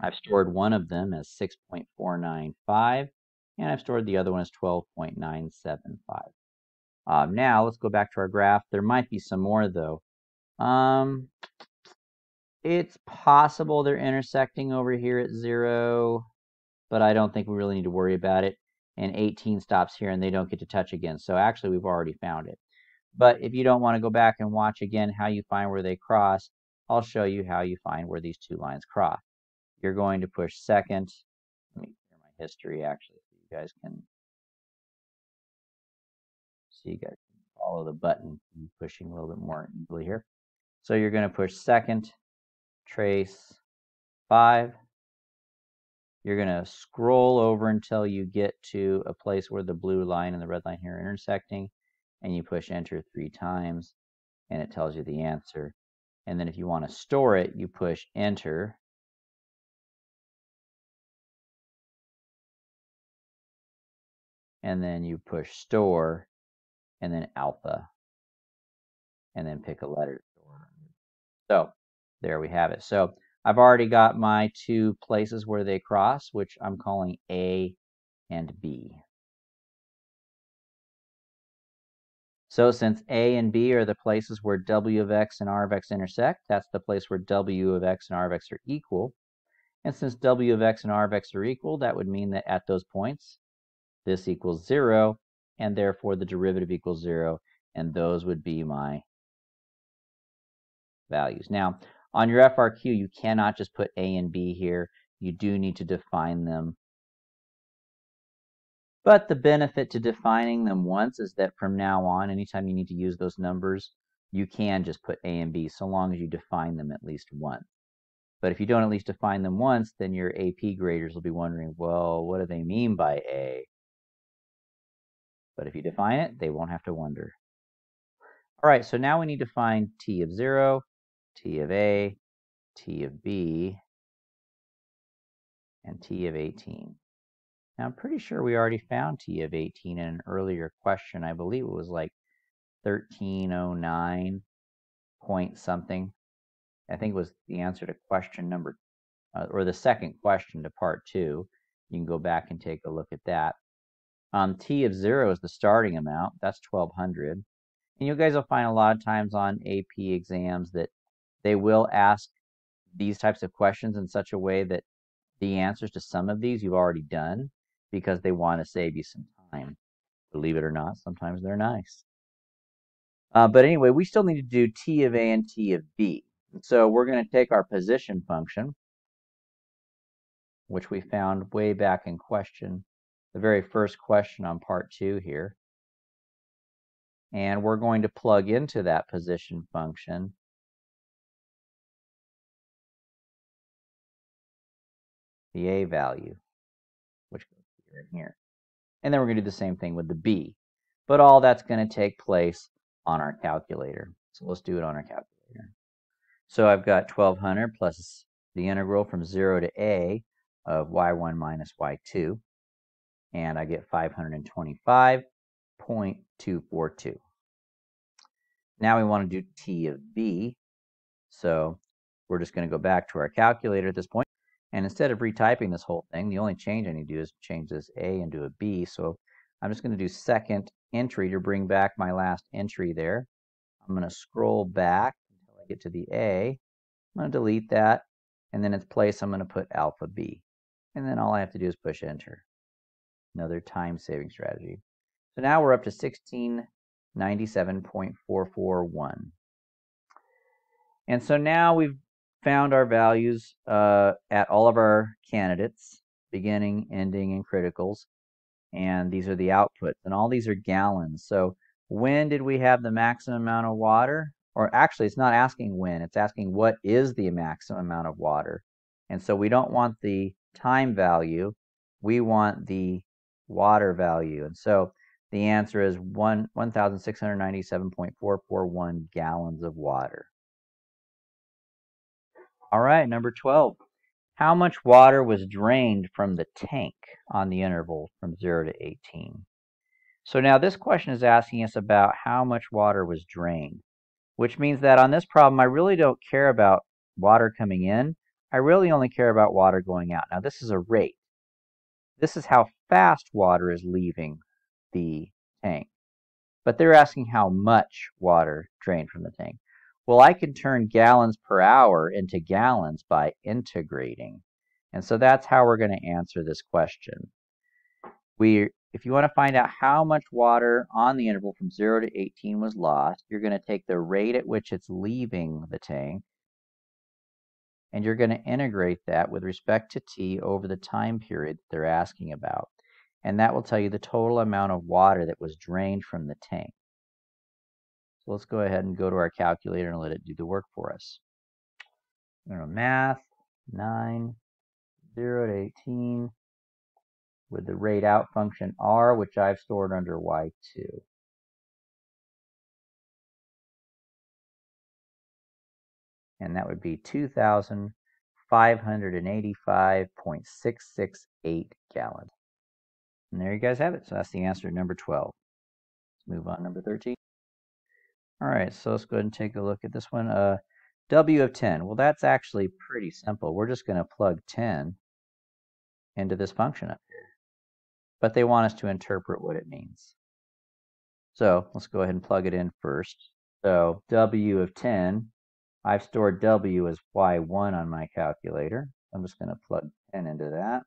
I've stored one of them as 6.495, and I've stored the other one as 12.975. Um, now, let's go back to our graph. There might be some more, though. Um, it's possible they're intersecting over here at 0, but I don't think we really need to worry about it and 18 stops here and they don't get to touch again. So actually we've already found it. But if you don't want to go back and watch again how you find where they cross, I'll show you how you find where these two lines cross. You're going to push second. Let me clear my history actually so you guys can see you guys can follow the button I'm pushing a little bit more easily here. So you're going to push second, trace, five, you're going to scroll over until you get to a place where the blue line and the red line here are intersecting, and you push enter three times, and it tells you the answer. And then if you want to store it, you push enter. And then you push store and then alpha. And then pick a letter. So there we have it. So I've already got my two places where they cross, which I'm calling A and B. So since A and B are the places where W of x and R of x intersect, that's the place where W of x and R of x are equal. And since W of x and R of x are equal, that would mean that at those points, this equals 0, and therefore the derivative equals 0, and those would be my values. Now, on your FRQ, you cannot just put A and B here. You do need to define them but the benefit to defining them once is that from now on, anytime you need to use those numbers, you can just put A and B so long as you define them at least once. But if you don't at least define them once, then your AP graders will be wondering, well, what do they mean by A? But if you define it, they won't have to wonder. All right, so now we need to find T of 0, T of A, T of B, and T of 18. Now, I'm pretty sure we already found t of 18 in an earlier question. I believe it was like 1309 point something. I think it was the answer to question number, uh, or the second question to part two. You can go back and take a look at that. Um, T of 0 is the starting amount. That's 1200. And you guys will find a lot of times on AP exams that they will ask these types of questions in such a way that the answers to some of these you've already done because they want to save you some time. Believe it or not, sometimes they're nice. Uh, but anyway, we still need to do t of a and t of b. So we're going to take our position function, which we found way back in question, the very first question on part two here. And we're going to plug into that position function the a value in here. And then we're going to do the same thing with the b. But all that's going to take place on our calculator. So let's do it on our calculator. So I've got 1200 plus the integral from 0 to a of y1 minus y2. And I get 525.242. Now we want to do t of b. So we're just going to go back to our calculator at this point. And instead of retyping this whole thing, the only change I need to do is change this A into a B. So I'm just going to do second entry to bring back my last entry there. I'm going to scroll back until I get to the A. I'm going to delete that. And then its place, I'm going to put alpha B. And then all I have to do is push enter. Another time saving strategy. So now we're up to 1697.441. And so now we've found our values uh, at all of our candidates, beginning, ending, and criticals. And these are the outputs. And all these are gallons. So when did we have the maximum amount of water? Or actually, it's not asking when. It's asking what is the maximum amount of water. And so we don't want the time value. We want the water value. And so the answer is 1, 1,697.441 gallons of water. All right, number 12. How much water was drained from the tank on the interval from 0 to 18? So now this question is asking us about how much water was drained, which means that on this problem, I really don't care about water coming in. I really only care about water going out. Now this is a rate. This is how fast water is leaving the tank. But they're asking how much water drained from the tank. Well, I can turn gallons per hour into gallons by integrating. And so that's how we're going to answer this question. We, if you want to find out how much water on the interval from 0 to 18 was lost, you're going to take the rate at which it's leaving the tank, and you're going to integrate that with respect to t over the time period they're asking about. And that will tell you the total amount of water that was drained from the tank. So let's go ahead and go to our calculator and let it do the work for us. math, 9, 0 to 18, with the rate out function r, which I've stored under y2. and that would be 2,585.668 gallons. And there you guys have it. So that's the answer to number 12. Let's move on number 13. All right, so let's go ahead and take a look at this one. Uh, W of 10. Well, that's actually pretty simple. We're just going to plug 10 into this function up here. But they want us to interpret what it means. So let's go ahead and plug it in first. So W of 10, I've stored W as Y1 on my calculator. I'm just going to plug 10 into that.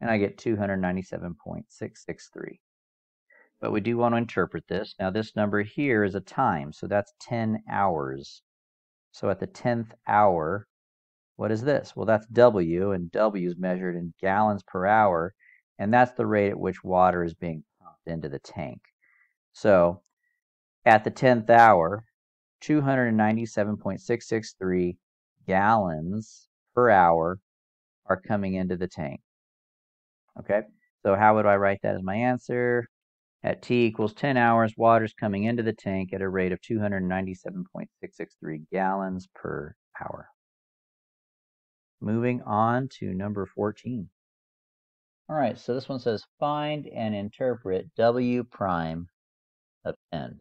And I get 297.663. But we do want to interpret this. Now this number here is a time, so that's 10 hours. So at the 10th hour, what is this? Well, that's W, and W is measured in gallons per hour, and that's the rate at which water is being pumped into the tank. So at the 10th hour, 297.663 gallons per hour are coming into the tank. Okay, so how would I write that as my answer? At t equals 10 hours, water is coming into the tank at a rate of 297.663 gallons per hour. Moving on to number 14. All right, so this one says find and interpret W prime of n.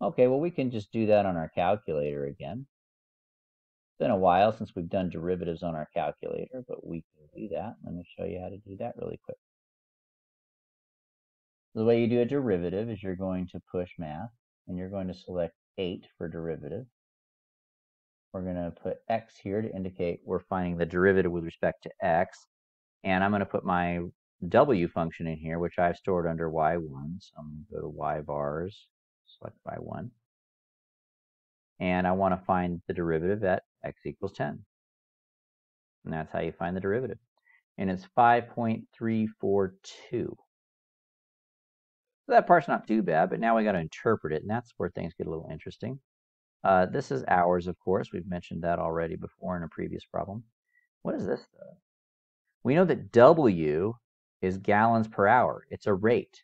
Okay, well we can just do that on our calculator again. It's been a while since we've done derivatives on our calculator, but we can do that. Let me show you how to do that really quick. The way you do a derivative is you're going to push math and you're going to select 8 for derivative. We're going to put x here to indicate we're finding the derivative with respect to x. And I'm going to put my w function in here, which I've stored under y1. So I'm going to go to y vars, select y1. And I want to find the derivative at x equals 10. And that's how you find the derivative. And it's 5.342. So that part's not too bad, but now we got to interpret it, and that's where things get a little interesting. Uh, this is hours, of course. We've mentioned that already before in a previous problem. What is this, though? We know that W is gallons per hour. It's a rate.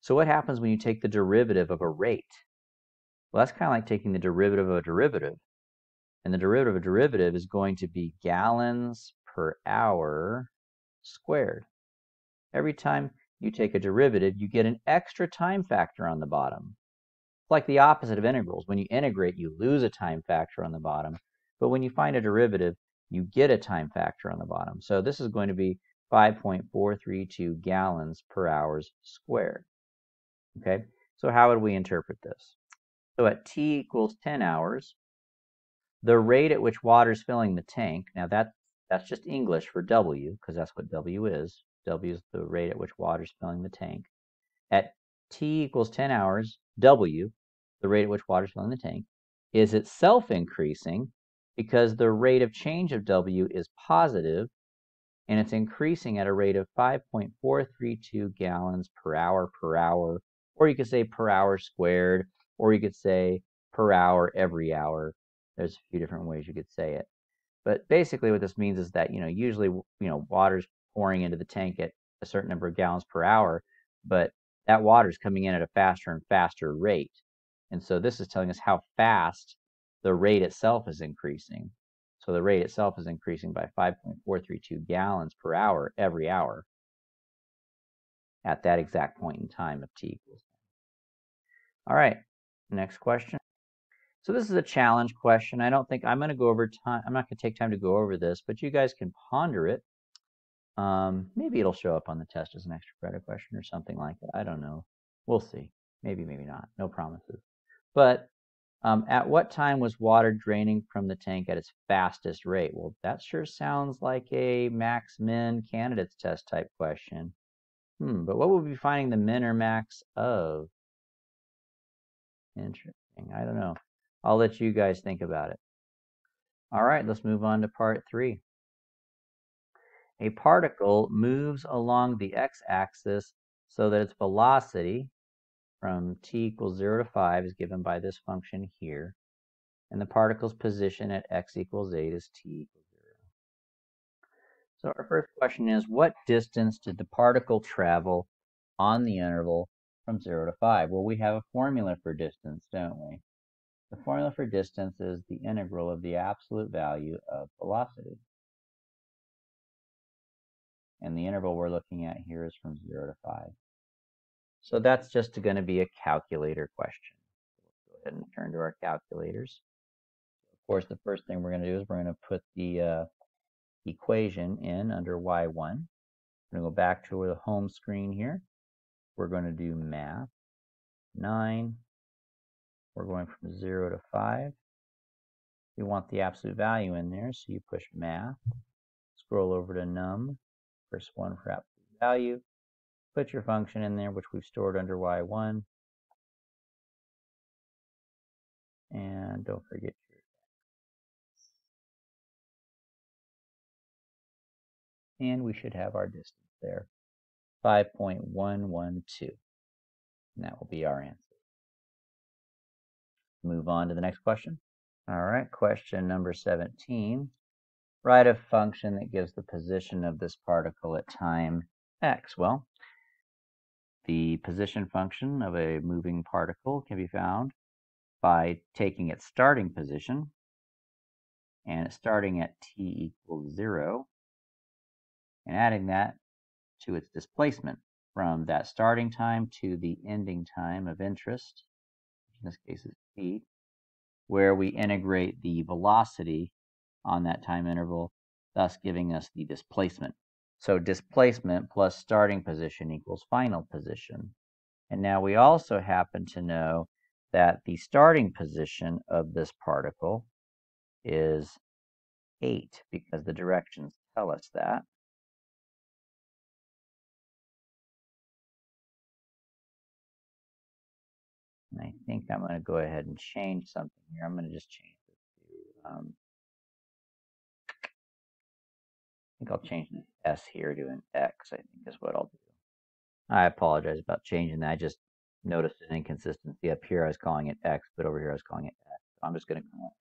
So what happens when you take the derivative of a rate? Well, that's kind of like taking the derivative of a derivative. And the derivative of a derivative is going to be gallons per hour squared. Every time you take a derivative, you get an extra time factor on the bottom. It's like the opposite of integrals. When you integrate, you lose a time factor on the bottom. But when you find a derivative, you get a time factor on the bottom. So this is going to be 5.432 gallons per hours squared. Okay, so how would we interpret this? So at t equals 10 hours, the rate at which water is filling the tank, now that, that's just English for W, because that's what W is. W is the rate at which water is filling the tank. At T equals 10 hours, W, the rate at which water is filling the tank, is itself increasing because the rate of change of W is positive and it's increasing at a rate of 5.432 gallons per hour per hour, or you could say per hour squared, or you could say per hour every hour. There's a few different ways you could say it. But basically what this means is that, you know, usually, you know, water's pouring into the tank at a certain number of gallons per hour, but that water is coming in at a faster and faster rate. And so this is telling us how fast the rate itself is increasing. So the rate itself is increasing by 5.432 gallons per hour every hour at that exact point in time of t equals. All right, next question. So this is a challenge question. I don't think I'm going to go over time. I'm not going to take time to go over this, but you guys can ponder it. Um, maybe it'll show up on the test as an extra credit question or something like that. I don't know. We'll see. Maybe, maybe not. No promises. But um, at what time was water draining from the tank at its fastest rate? Well, that sure sounds like a max min candidates test type question. Hmm, but what would we be finding the min or max of? Interesting. I don't know. I'll let you guys think about it. All right, let's move on to part three. A particle moves along the x-axis so that its velocity from t equals 0 to 5 is given by this function here. And the particle's position at x equals 8 is t equals 0. So our first question is, what distance did the particle travel on the interval from 0 to 5? Well, we have a formula for distance, don't we? The formula for distance is the integral of the absolute value of velocity. And the interval we're looking at here is from 0 to 5. So that's just going to be a calculator question. Let's go ahead and turn to our calculators. Of course, the first thing we're going to do is we're going to put the uh, equation in under y1. We're going to go back to the home screen here. We're going to do math. 9. We're going from 0 to 5. You want the absolute value in there, so you push math. Scroll over to num. Press 1 for absolute value. Put your function in there, which we've stored under y1. And don't forget your and we should have our distance there, 5.112. And that will be our answer. Move on to the next question. All right, question number 17. Write a function that gives the position of this particle at time x. Well, the position function of a moving particle can be found by taking its starting position and starting at t equals 0 and adding that to its displacement from that starting time to the ending time of interest, which in this case is t, where we integrate the velocity on that time interval, thus giving us the displacement. So displacement plus starting position equals final position. And now we also happen to know that the starting position of this particle is 8 because the directions tell us that. And I think I'm going to go ahead and change something here. I'm going to just change this to, um, think I'll change the S here to an X, I think is what I'll do. I apologize about changing that. I just noticed an inconsistency. Up here I was calling it X, but over here I was calling it X. I'm just going to call it.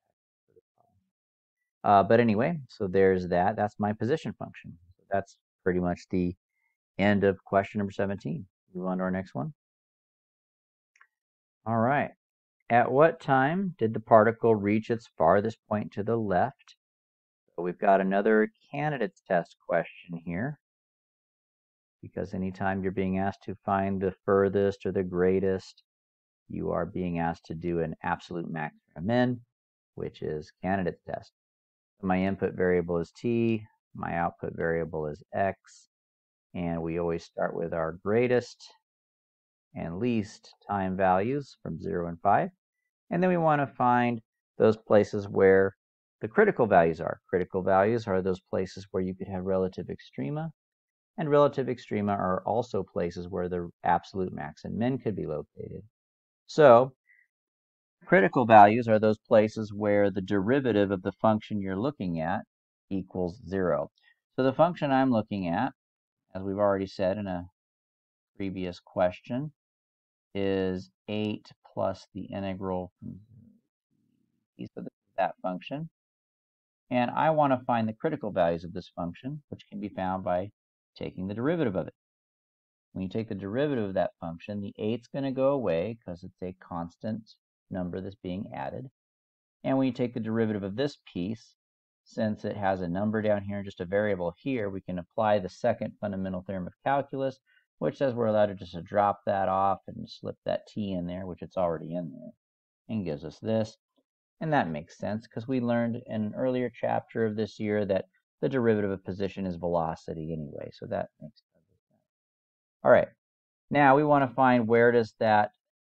Uh, but anyway, so there's that. That's my position function. So that's pretty much the end of question number 17. Move on to our next one. All right. At what time did the particle reach its farthest point to the left? So we've got another candidates test question here. Because anytime you're being asked to find the furthest or the greatest, you are being asked to do an absolute max or min, which is candidates test. My input variable is t, my output variable is x, and we always start with our greatest and least time values from 0 and 5. And then we want to find those places where the critical values are. Critical values are those places where you could have relative extrema. And relative extrema are also places where the absolute max and min could be located. So critical values are those places where the derivative of the function you're looking at equals 0. So the function I'm looking at, as we've already said in a previous question, is 8 plus the integral from that function. And I want to find the critical values of this function, which can be found by taking the derivative of it. When you take the derivative of that function, the 8's going to go away because it's a constant number that's being added. And when you take the derivative of this piece, since it has a number down here and just a variable here, we can apply the second fundamental theorem of calculus, which says we're allowed to just drop that off and slip that t in there, which it's already in there, and gives us this. And that makes sense because we learned in an earlier chapter of this year that the derivative of position is velocity anyway, so that makes sense. All right, now we want to find where does that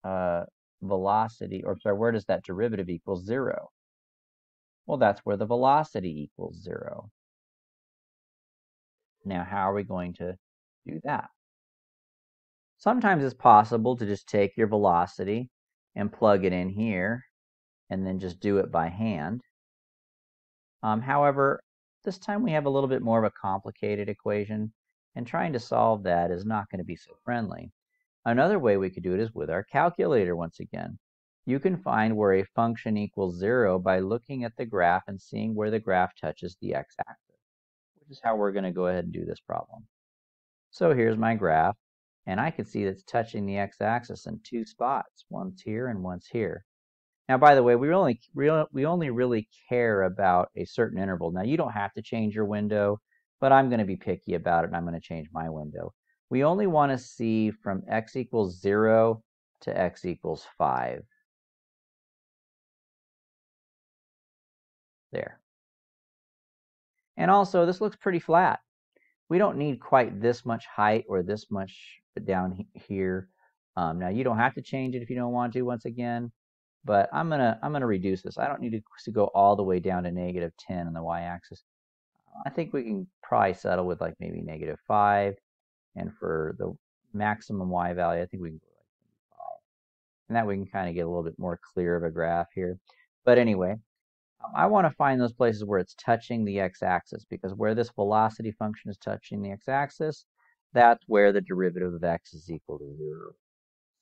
uh, velocity, or sorry, where does that derivative equal zero? Well, that's where the velocity equals zero. Now, how are we going to do that? Sometimes it's possible to just take your velocity and plug it in here and then just do it by hand. Um, however, this time we have a little bit more of a complicated equation and trying to solve that is not going to be so friendly. Another way we could do it is with our calculator once again. You can find where a function equals zero by looking at the graph and seeing where the graph touches the x-axis, which is how we're going to go ahead and do this problem. So here's my graph. And I can see that's touching the x-axis in two spots. One's here and one's here. Now, by the way, we only we only really care about a certain interval. Now, you don't have to change your window, but I'm going to be picky about it, and I'm going to change my window. We only want to see from x equals 0 to x equals 5. There. And also, this looks pretty flat. We don't need quite this much height or this much down here. Um, now, you don't have to change it if you don't want to, once again, but I'm to I'm gonna reduce this. I don't need to, to go all the way down to negative 10 on the y-axis. I think we can probably settle with like maybe negative 5. And for the maximum y value, I think we can go like 5. And that we can kind of get a little bit more clear of a graph here. But anyway, um, I want to find those places where it's touching the x-axis because where this velocity function is touching the x-axis, that's where the derivative of x is equal to 0.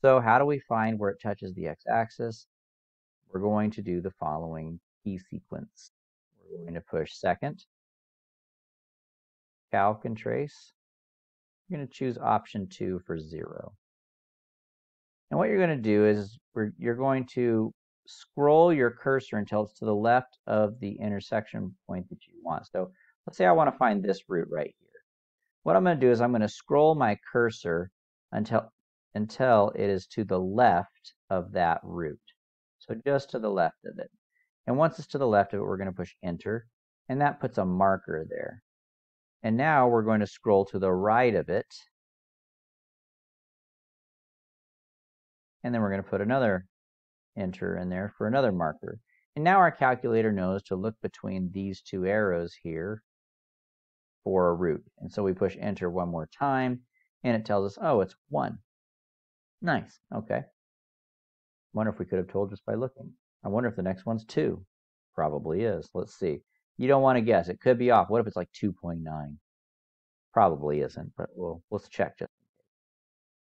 So how do we find where it touches the x-axis? We're going to do the following key sequence. We're going to push second, calc and trace. You're going to choose option 2 for 0. And what you're going to do is you're going to scroll your cursor until it's to the left of the intersection point that you want. So let's say I want to find this root right here. What I'm going to do is I'm going to scroll my cursor until until it is to the left of that root. So just to the left of it. And once it's to the left of it, we're going to push enter, and that puts a marker there. And now we're going to scroll to the right of it, and then we're going to put another enter in there for another marker. And now our calculator knows to look between these two arrows here for a root. And so we push enter one more time, and it tells us, oh, it's 1. Nice. Okay. Wonder if we could have told just by looking. I wonder if the next one's 2. Probably is. Let's see. You don't want to guess. It could be off. What if it's like 2.9? Probably isn't, but we'll let's check just.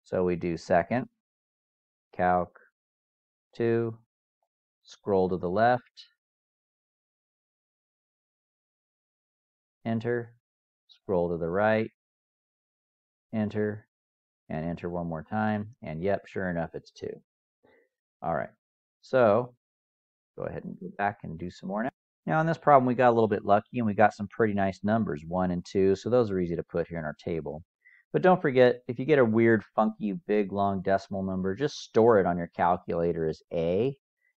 So we do second, calc 2, scroll to the left, enter, scroll to the right, enter, and enter one more time. And yep, sure enough, it's 2. All right, so go ahead and go back and do some more now. Now, in this problem, we got a little bit lucky and we got some pretty nice numbers, 1 and 2, so those are easy to put here in our table. But don't forget, if you get a weird, funky, big, long decimal number, just store it on your calculator as A,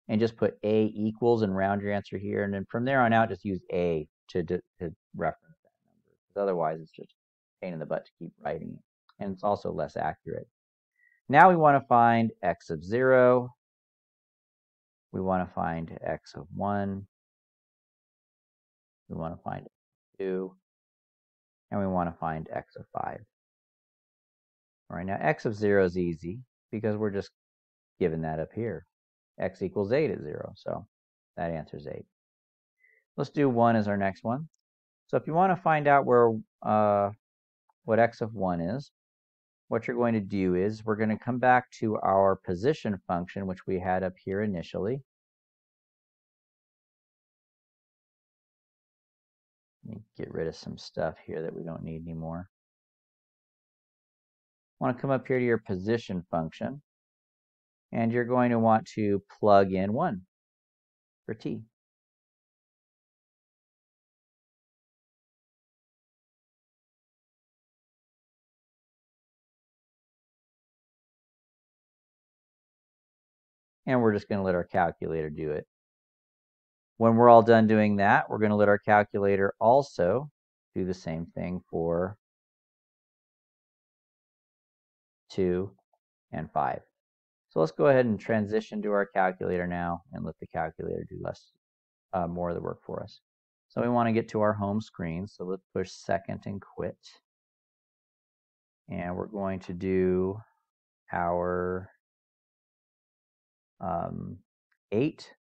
and just put A equals and round your answer here, and then from there on out, just use A to, to, to reference that number. Because otherwise, it's just pain in the butt to keep writing it and it's also less accurate. Now we want to find x of 0. We want to find x of 1. We want to find 2. And we want to find x of 5. All right, now x of 0 is easy because we're just given that up here. x equals 8 at 0, so that answers 8. Let's do 1 as our next one. So if you want to find out where uh, what x of 1 is, what you're going to do is we're going to come back to our position function, which we had up here initially. Let me get rid of some stuff here that we don't need anymore. want to come up here to your position function, and you're going to want to plug in 1 for t. and we're just going to let our calculator do it. When we're all done doing that, we're going to let our calculator also do the same thing for 2 and 5. So let's go ahead and transition to our calculator now and let the calculator do less, uh, more of the work for us. So we want to get to our home screen, so let's push second and quit. And we're going to do our um, 8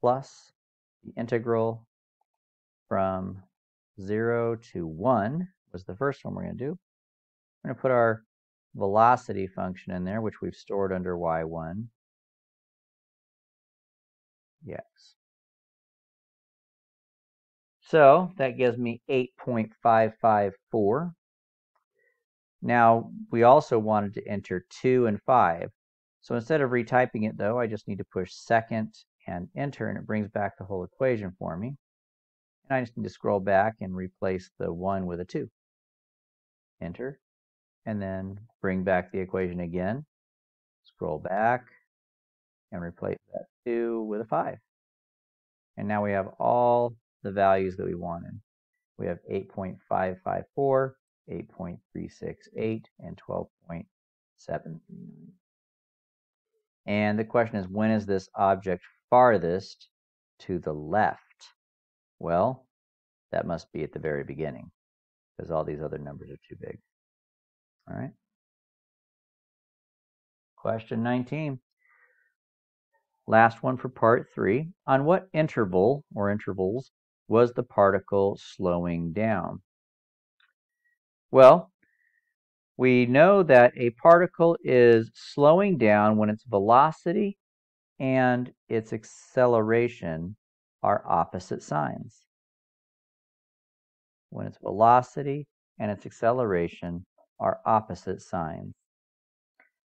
plus the integral from 0 to 1 was the first one we're going to do. We're going to put our velocity function in there, which we've stored under y1. Yes. So that gives me 8.554. Now, we also wanted to enter 2 and 5. So instead of retyping it though, I just need to push second and enter, and it brings back the whole equation for me. And I just need to scroll back and replace the 1 with a 2. Enter, and then bring back the equation again. Scroll back, and replace that 2 with a 5. And now we have all the values that we wanted. We have 8.554, 8.368, and 12.739. And the question is, when is this object farthest to the left? Well, that must be at the very beginning, because all these other numbers are too big. All right. Question 19. Last one for part three. On what interval or intervals was the particle slowing down? Well, we know that a particle is slowing down when its velocity and its acceleration are opposite signs. When its velocity and its acceleration are opposite signs.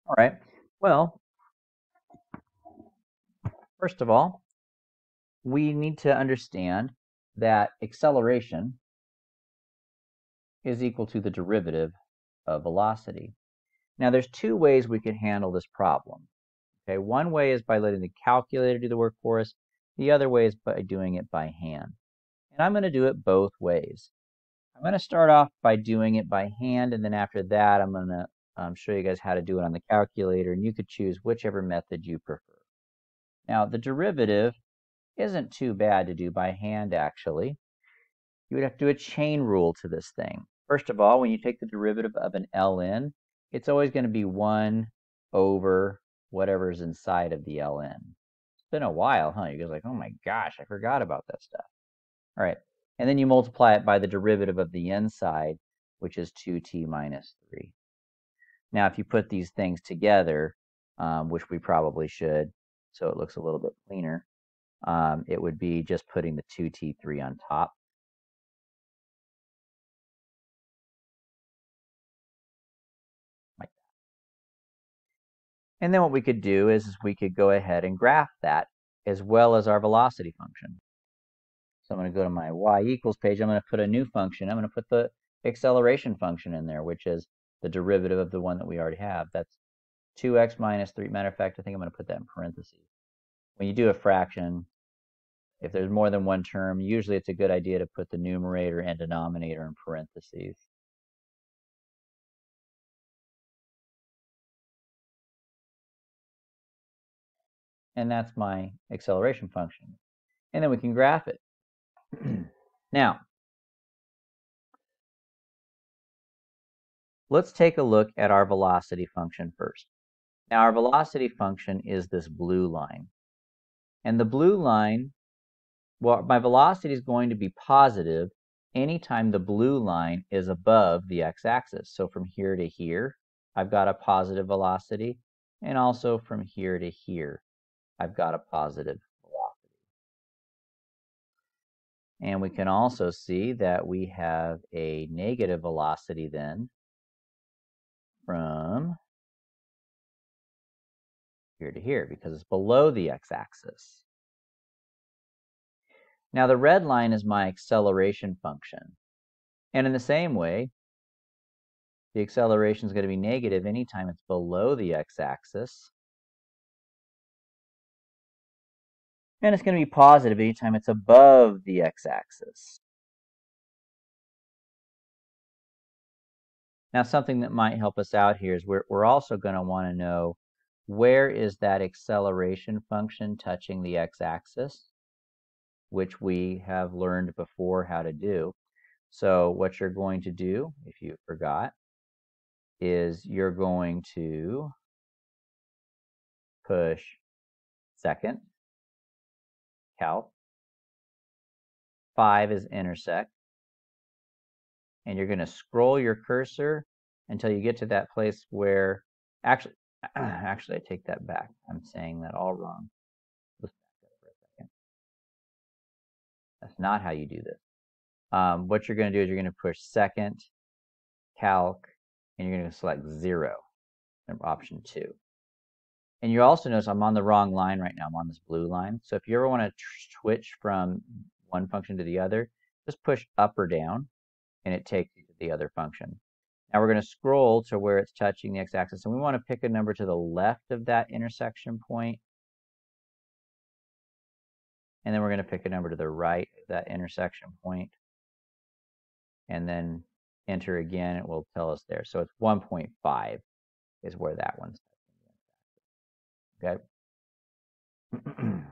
All right, well, first of all, we need to understand that acceleration is equal to the derivative of velocity. Now there's two ways we could handle this problem. Okay, one way is by letting the calculator do the work for us. The other way is by doing it by hand. And I'm going to do it both ways. I'm going to start off by doing it by hand, and then after that, I'm going to um, show you guys how to do it on the calculator, and you could choose whichever method you prefer. Now, the derivative isn't too bad to do by hand, actually. You would have to do a chain rule to this thing. First of all, when you take the derivative of an ln, it's always going to be 1 over whatever's inside of the ln. It's been a while, huh? You guys like, oh my gosh, I forgot about that stuff. All right, and then you multiply it by the derivative of the inside, which is 2t minus 3. Now, if you put these things together, um, which we probably should, so it looks a little bit cleaner, um, it would be just putting the 2t3 on top. And then what we could do is, we could go ahead and graph that as well as our velocity function. So I'm going to go to my y equals page. I'm going to put a new function. I'm going to put the acceleration function in there, which is the derivative of the one that we already have. That's 2x minus 3. Matter of fact, I think I'm going to put that in parentheses. When you do a fraction, if there's more than one term, usually it's a good idea to put the numerator and denominator in parentheses. And that's my acceleration function. And then we can graph it. now, let's take a look at our velocity function first. Now, our velocity function is this blue line. And the blue line, well, my velocity is going to be positive anytime the blue line is above the x-axis. So from here to here, I've got a positive velocity, and also from here to here. I've got a positive velocity. And we can mm-hmm. also see that we have a negative velocity then from here to here because it's below the x-axis. Now the red line is my acceleration function. And in the same way, the acceleration is going to be negative anytime it's below the x-axis. And it's going to be positive anytime it's above the x-axis. Now something that might help us out here is we're, we're also going to want to know where is that acceleration function touching the x-axis, which we have learned before how to do. So what you're going to do, if you forgot, is you're going to push second calc. 5 is intersect. And you're going to scroll your cursor until you get to that place where, actually, actually, I take that back. I'm saying that all wrong. Let's back up for a second. That's not how you do this. Um, what you're going to do is you're going to push second, calc, and you're going to select 0, option 2. And you also notice I'm on the wrong line right now. I'm on this blue line. So if you ever want to switch from one function to the other, just push up or down, and it takes you to the other function. Now we're going to scroll to where it's touching the x-axis, and we want to pick a number to the left of that intersection point. And then we're going to pick a number to the right of that intersection point. And then enter again, it will tell us there. So it's 1.5 is where that one's Okay. now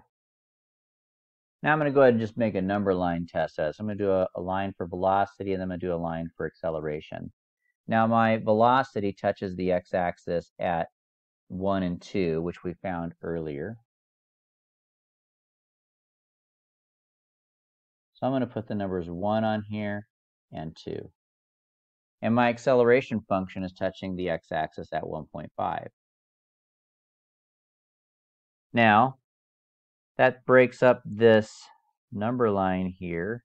I'm going to go ahead and just make a number line test. So I'm going to do a, a line for velocity and then I'm going to do a line for acceleration. Now my velocity touches the x-axis at 1 and 2, which we found earlier. So I'm going to put the numbers 1 on here and 2. And my acceleration function is touching the x-axis at 1.5. Now, that breaks up this number line here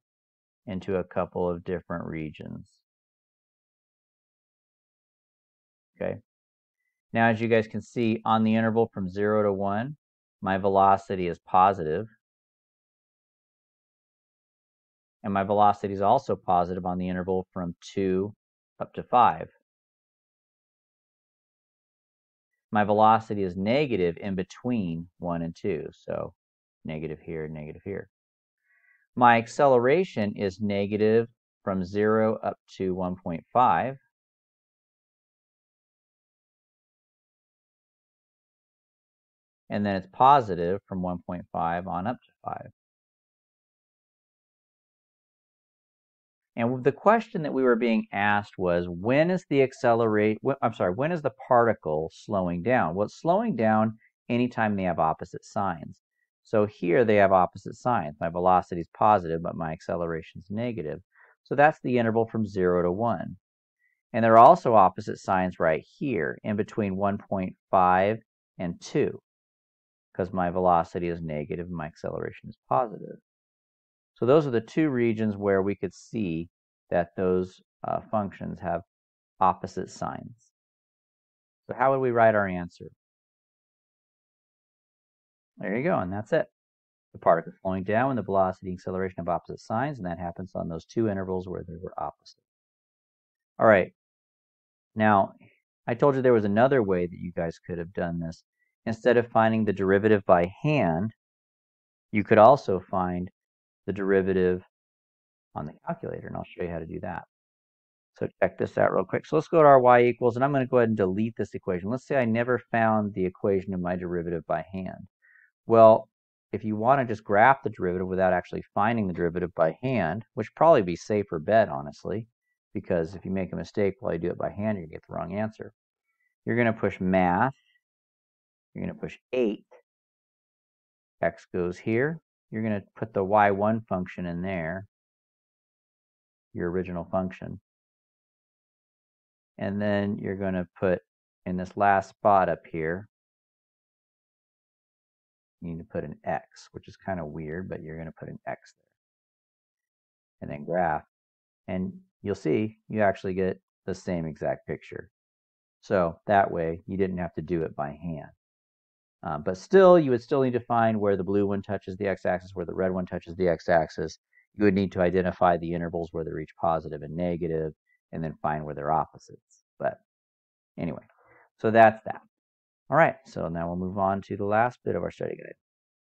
into a couple of different regions. Okay. Now, as you guys can see, on the interval from 0 to 1, my velocity is positive. And my velocity is also positive on the interval from 2 up to 5. My velocity is negative in between 1 and 2, so negative here, negative here. My acceleration is negative from 0 up to 1.5. And then it's positive from 1.5 on up to 5. And the question that we were being asked was, when is the accelerate, I'm sorry, when is the particle slowing down? Well, it's slowing down anytime they have opposite signs. So here they have opposite signs. My velocity is positive, but my acceleration is negative. So that's the interval from 0 to 1. And there are also opposite signs right here in between 1.5 and 2 because my velocity is negative and my acceleration is positive. So those are the two regions where we could see that those uh, functions have opposite signs. So how would we write our answer? There you go, and that's it. The particle is flowing down and the velocity and acceleration have opposite signs, and that happens on those two intervals where they were opposite. All right. Now, I told you there was another way that you guys could have done this. Instead of finding the derivative by hand, you could also find the derivative on the calculator, and I'll show you how to do that. So check this out real quick. So let's go to our y equals, and I'm going to go ahead and delete this equation. Let's say I never found the equation of my derivative by hand. Well, if you want to just graph the derivative without actually finding the derivative by hand, which probably be safer bet, honestly, because if you make a mistake while you do it by hand, you get the wrong answer. You're going to push math. You're going to push 8. X goes here you're going to put the y1 function in there, your original function. And then you're going to put in this last spot up here, you need to put an x, which is kind of weird, but you're going to put an x there. And then graph. And you'll see you actually get the same exact picture. So that way you didn't have to do it by hand. Um, but still, you would still need to find where the blue one touches the x-axis, where the red one touches the x-axis. You would need to identify the intervals where they're each positive and negative, and then find where they're opposites. But anyway, so that's that. All right, so now we'll move on to the last bit of our study guide.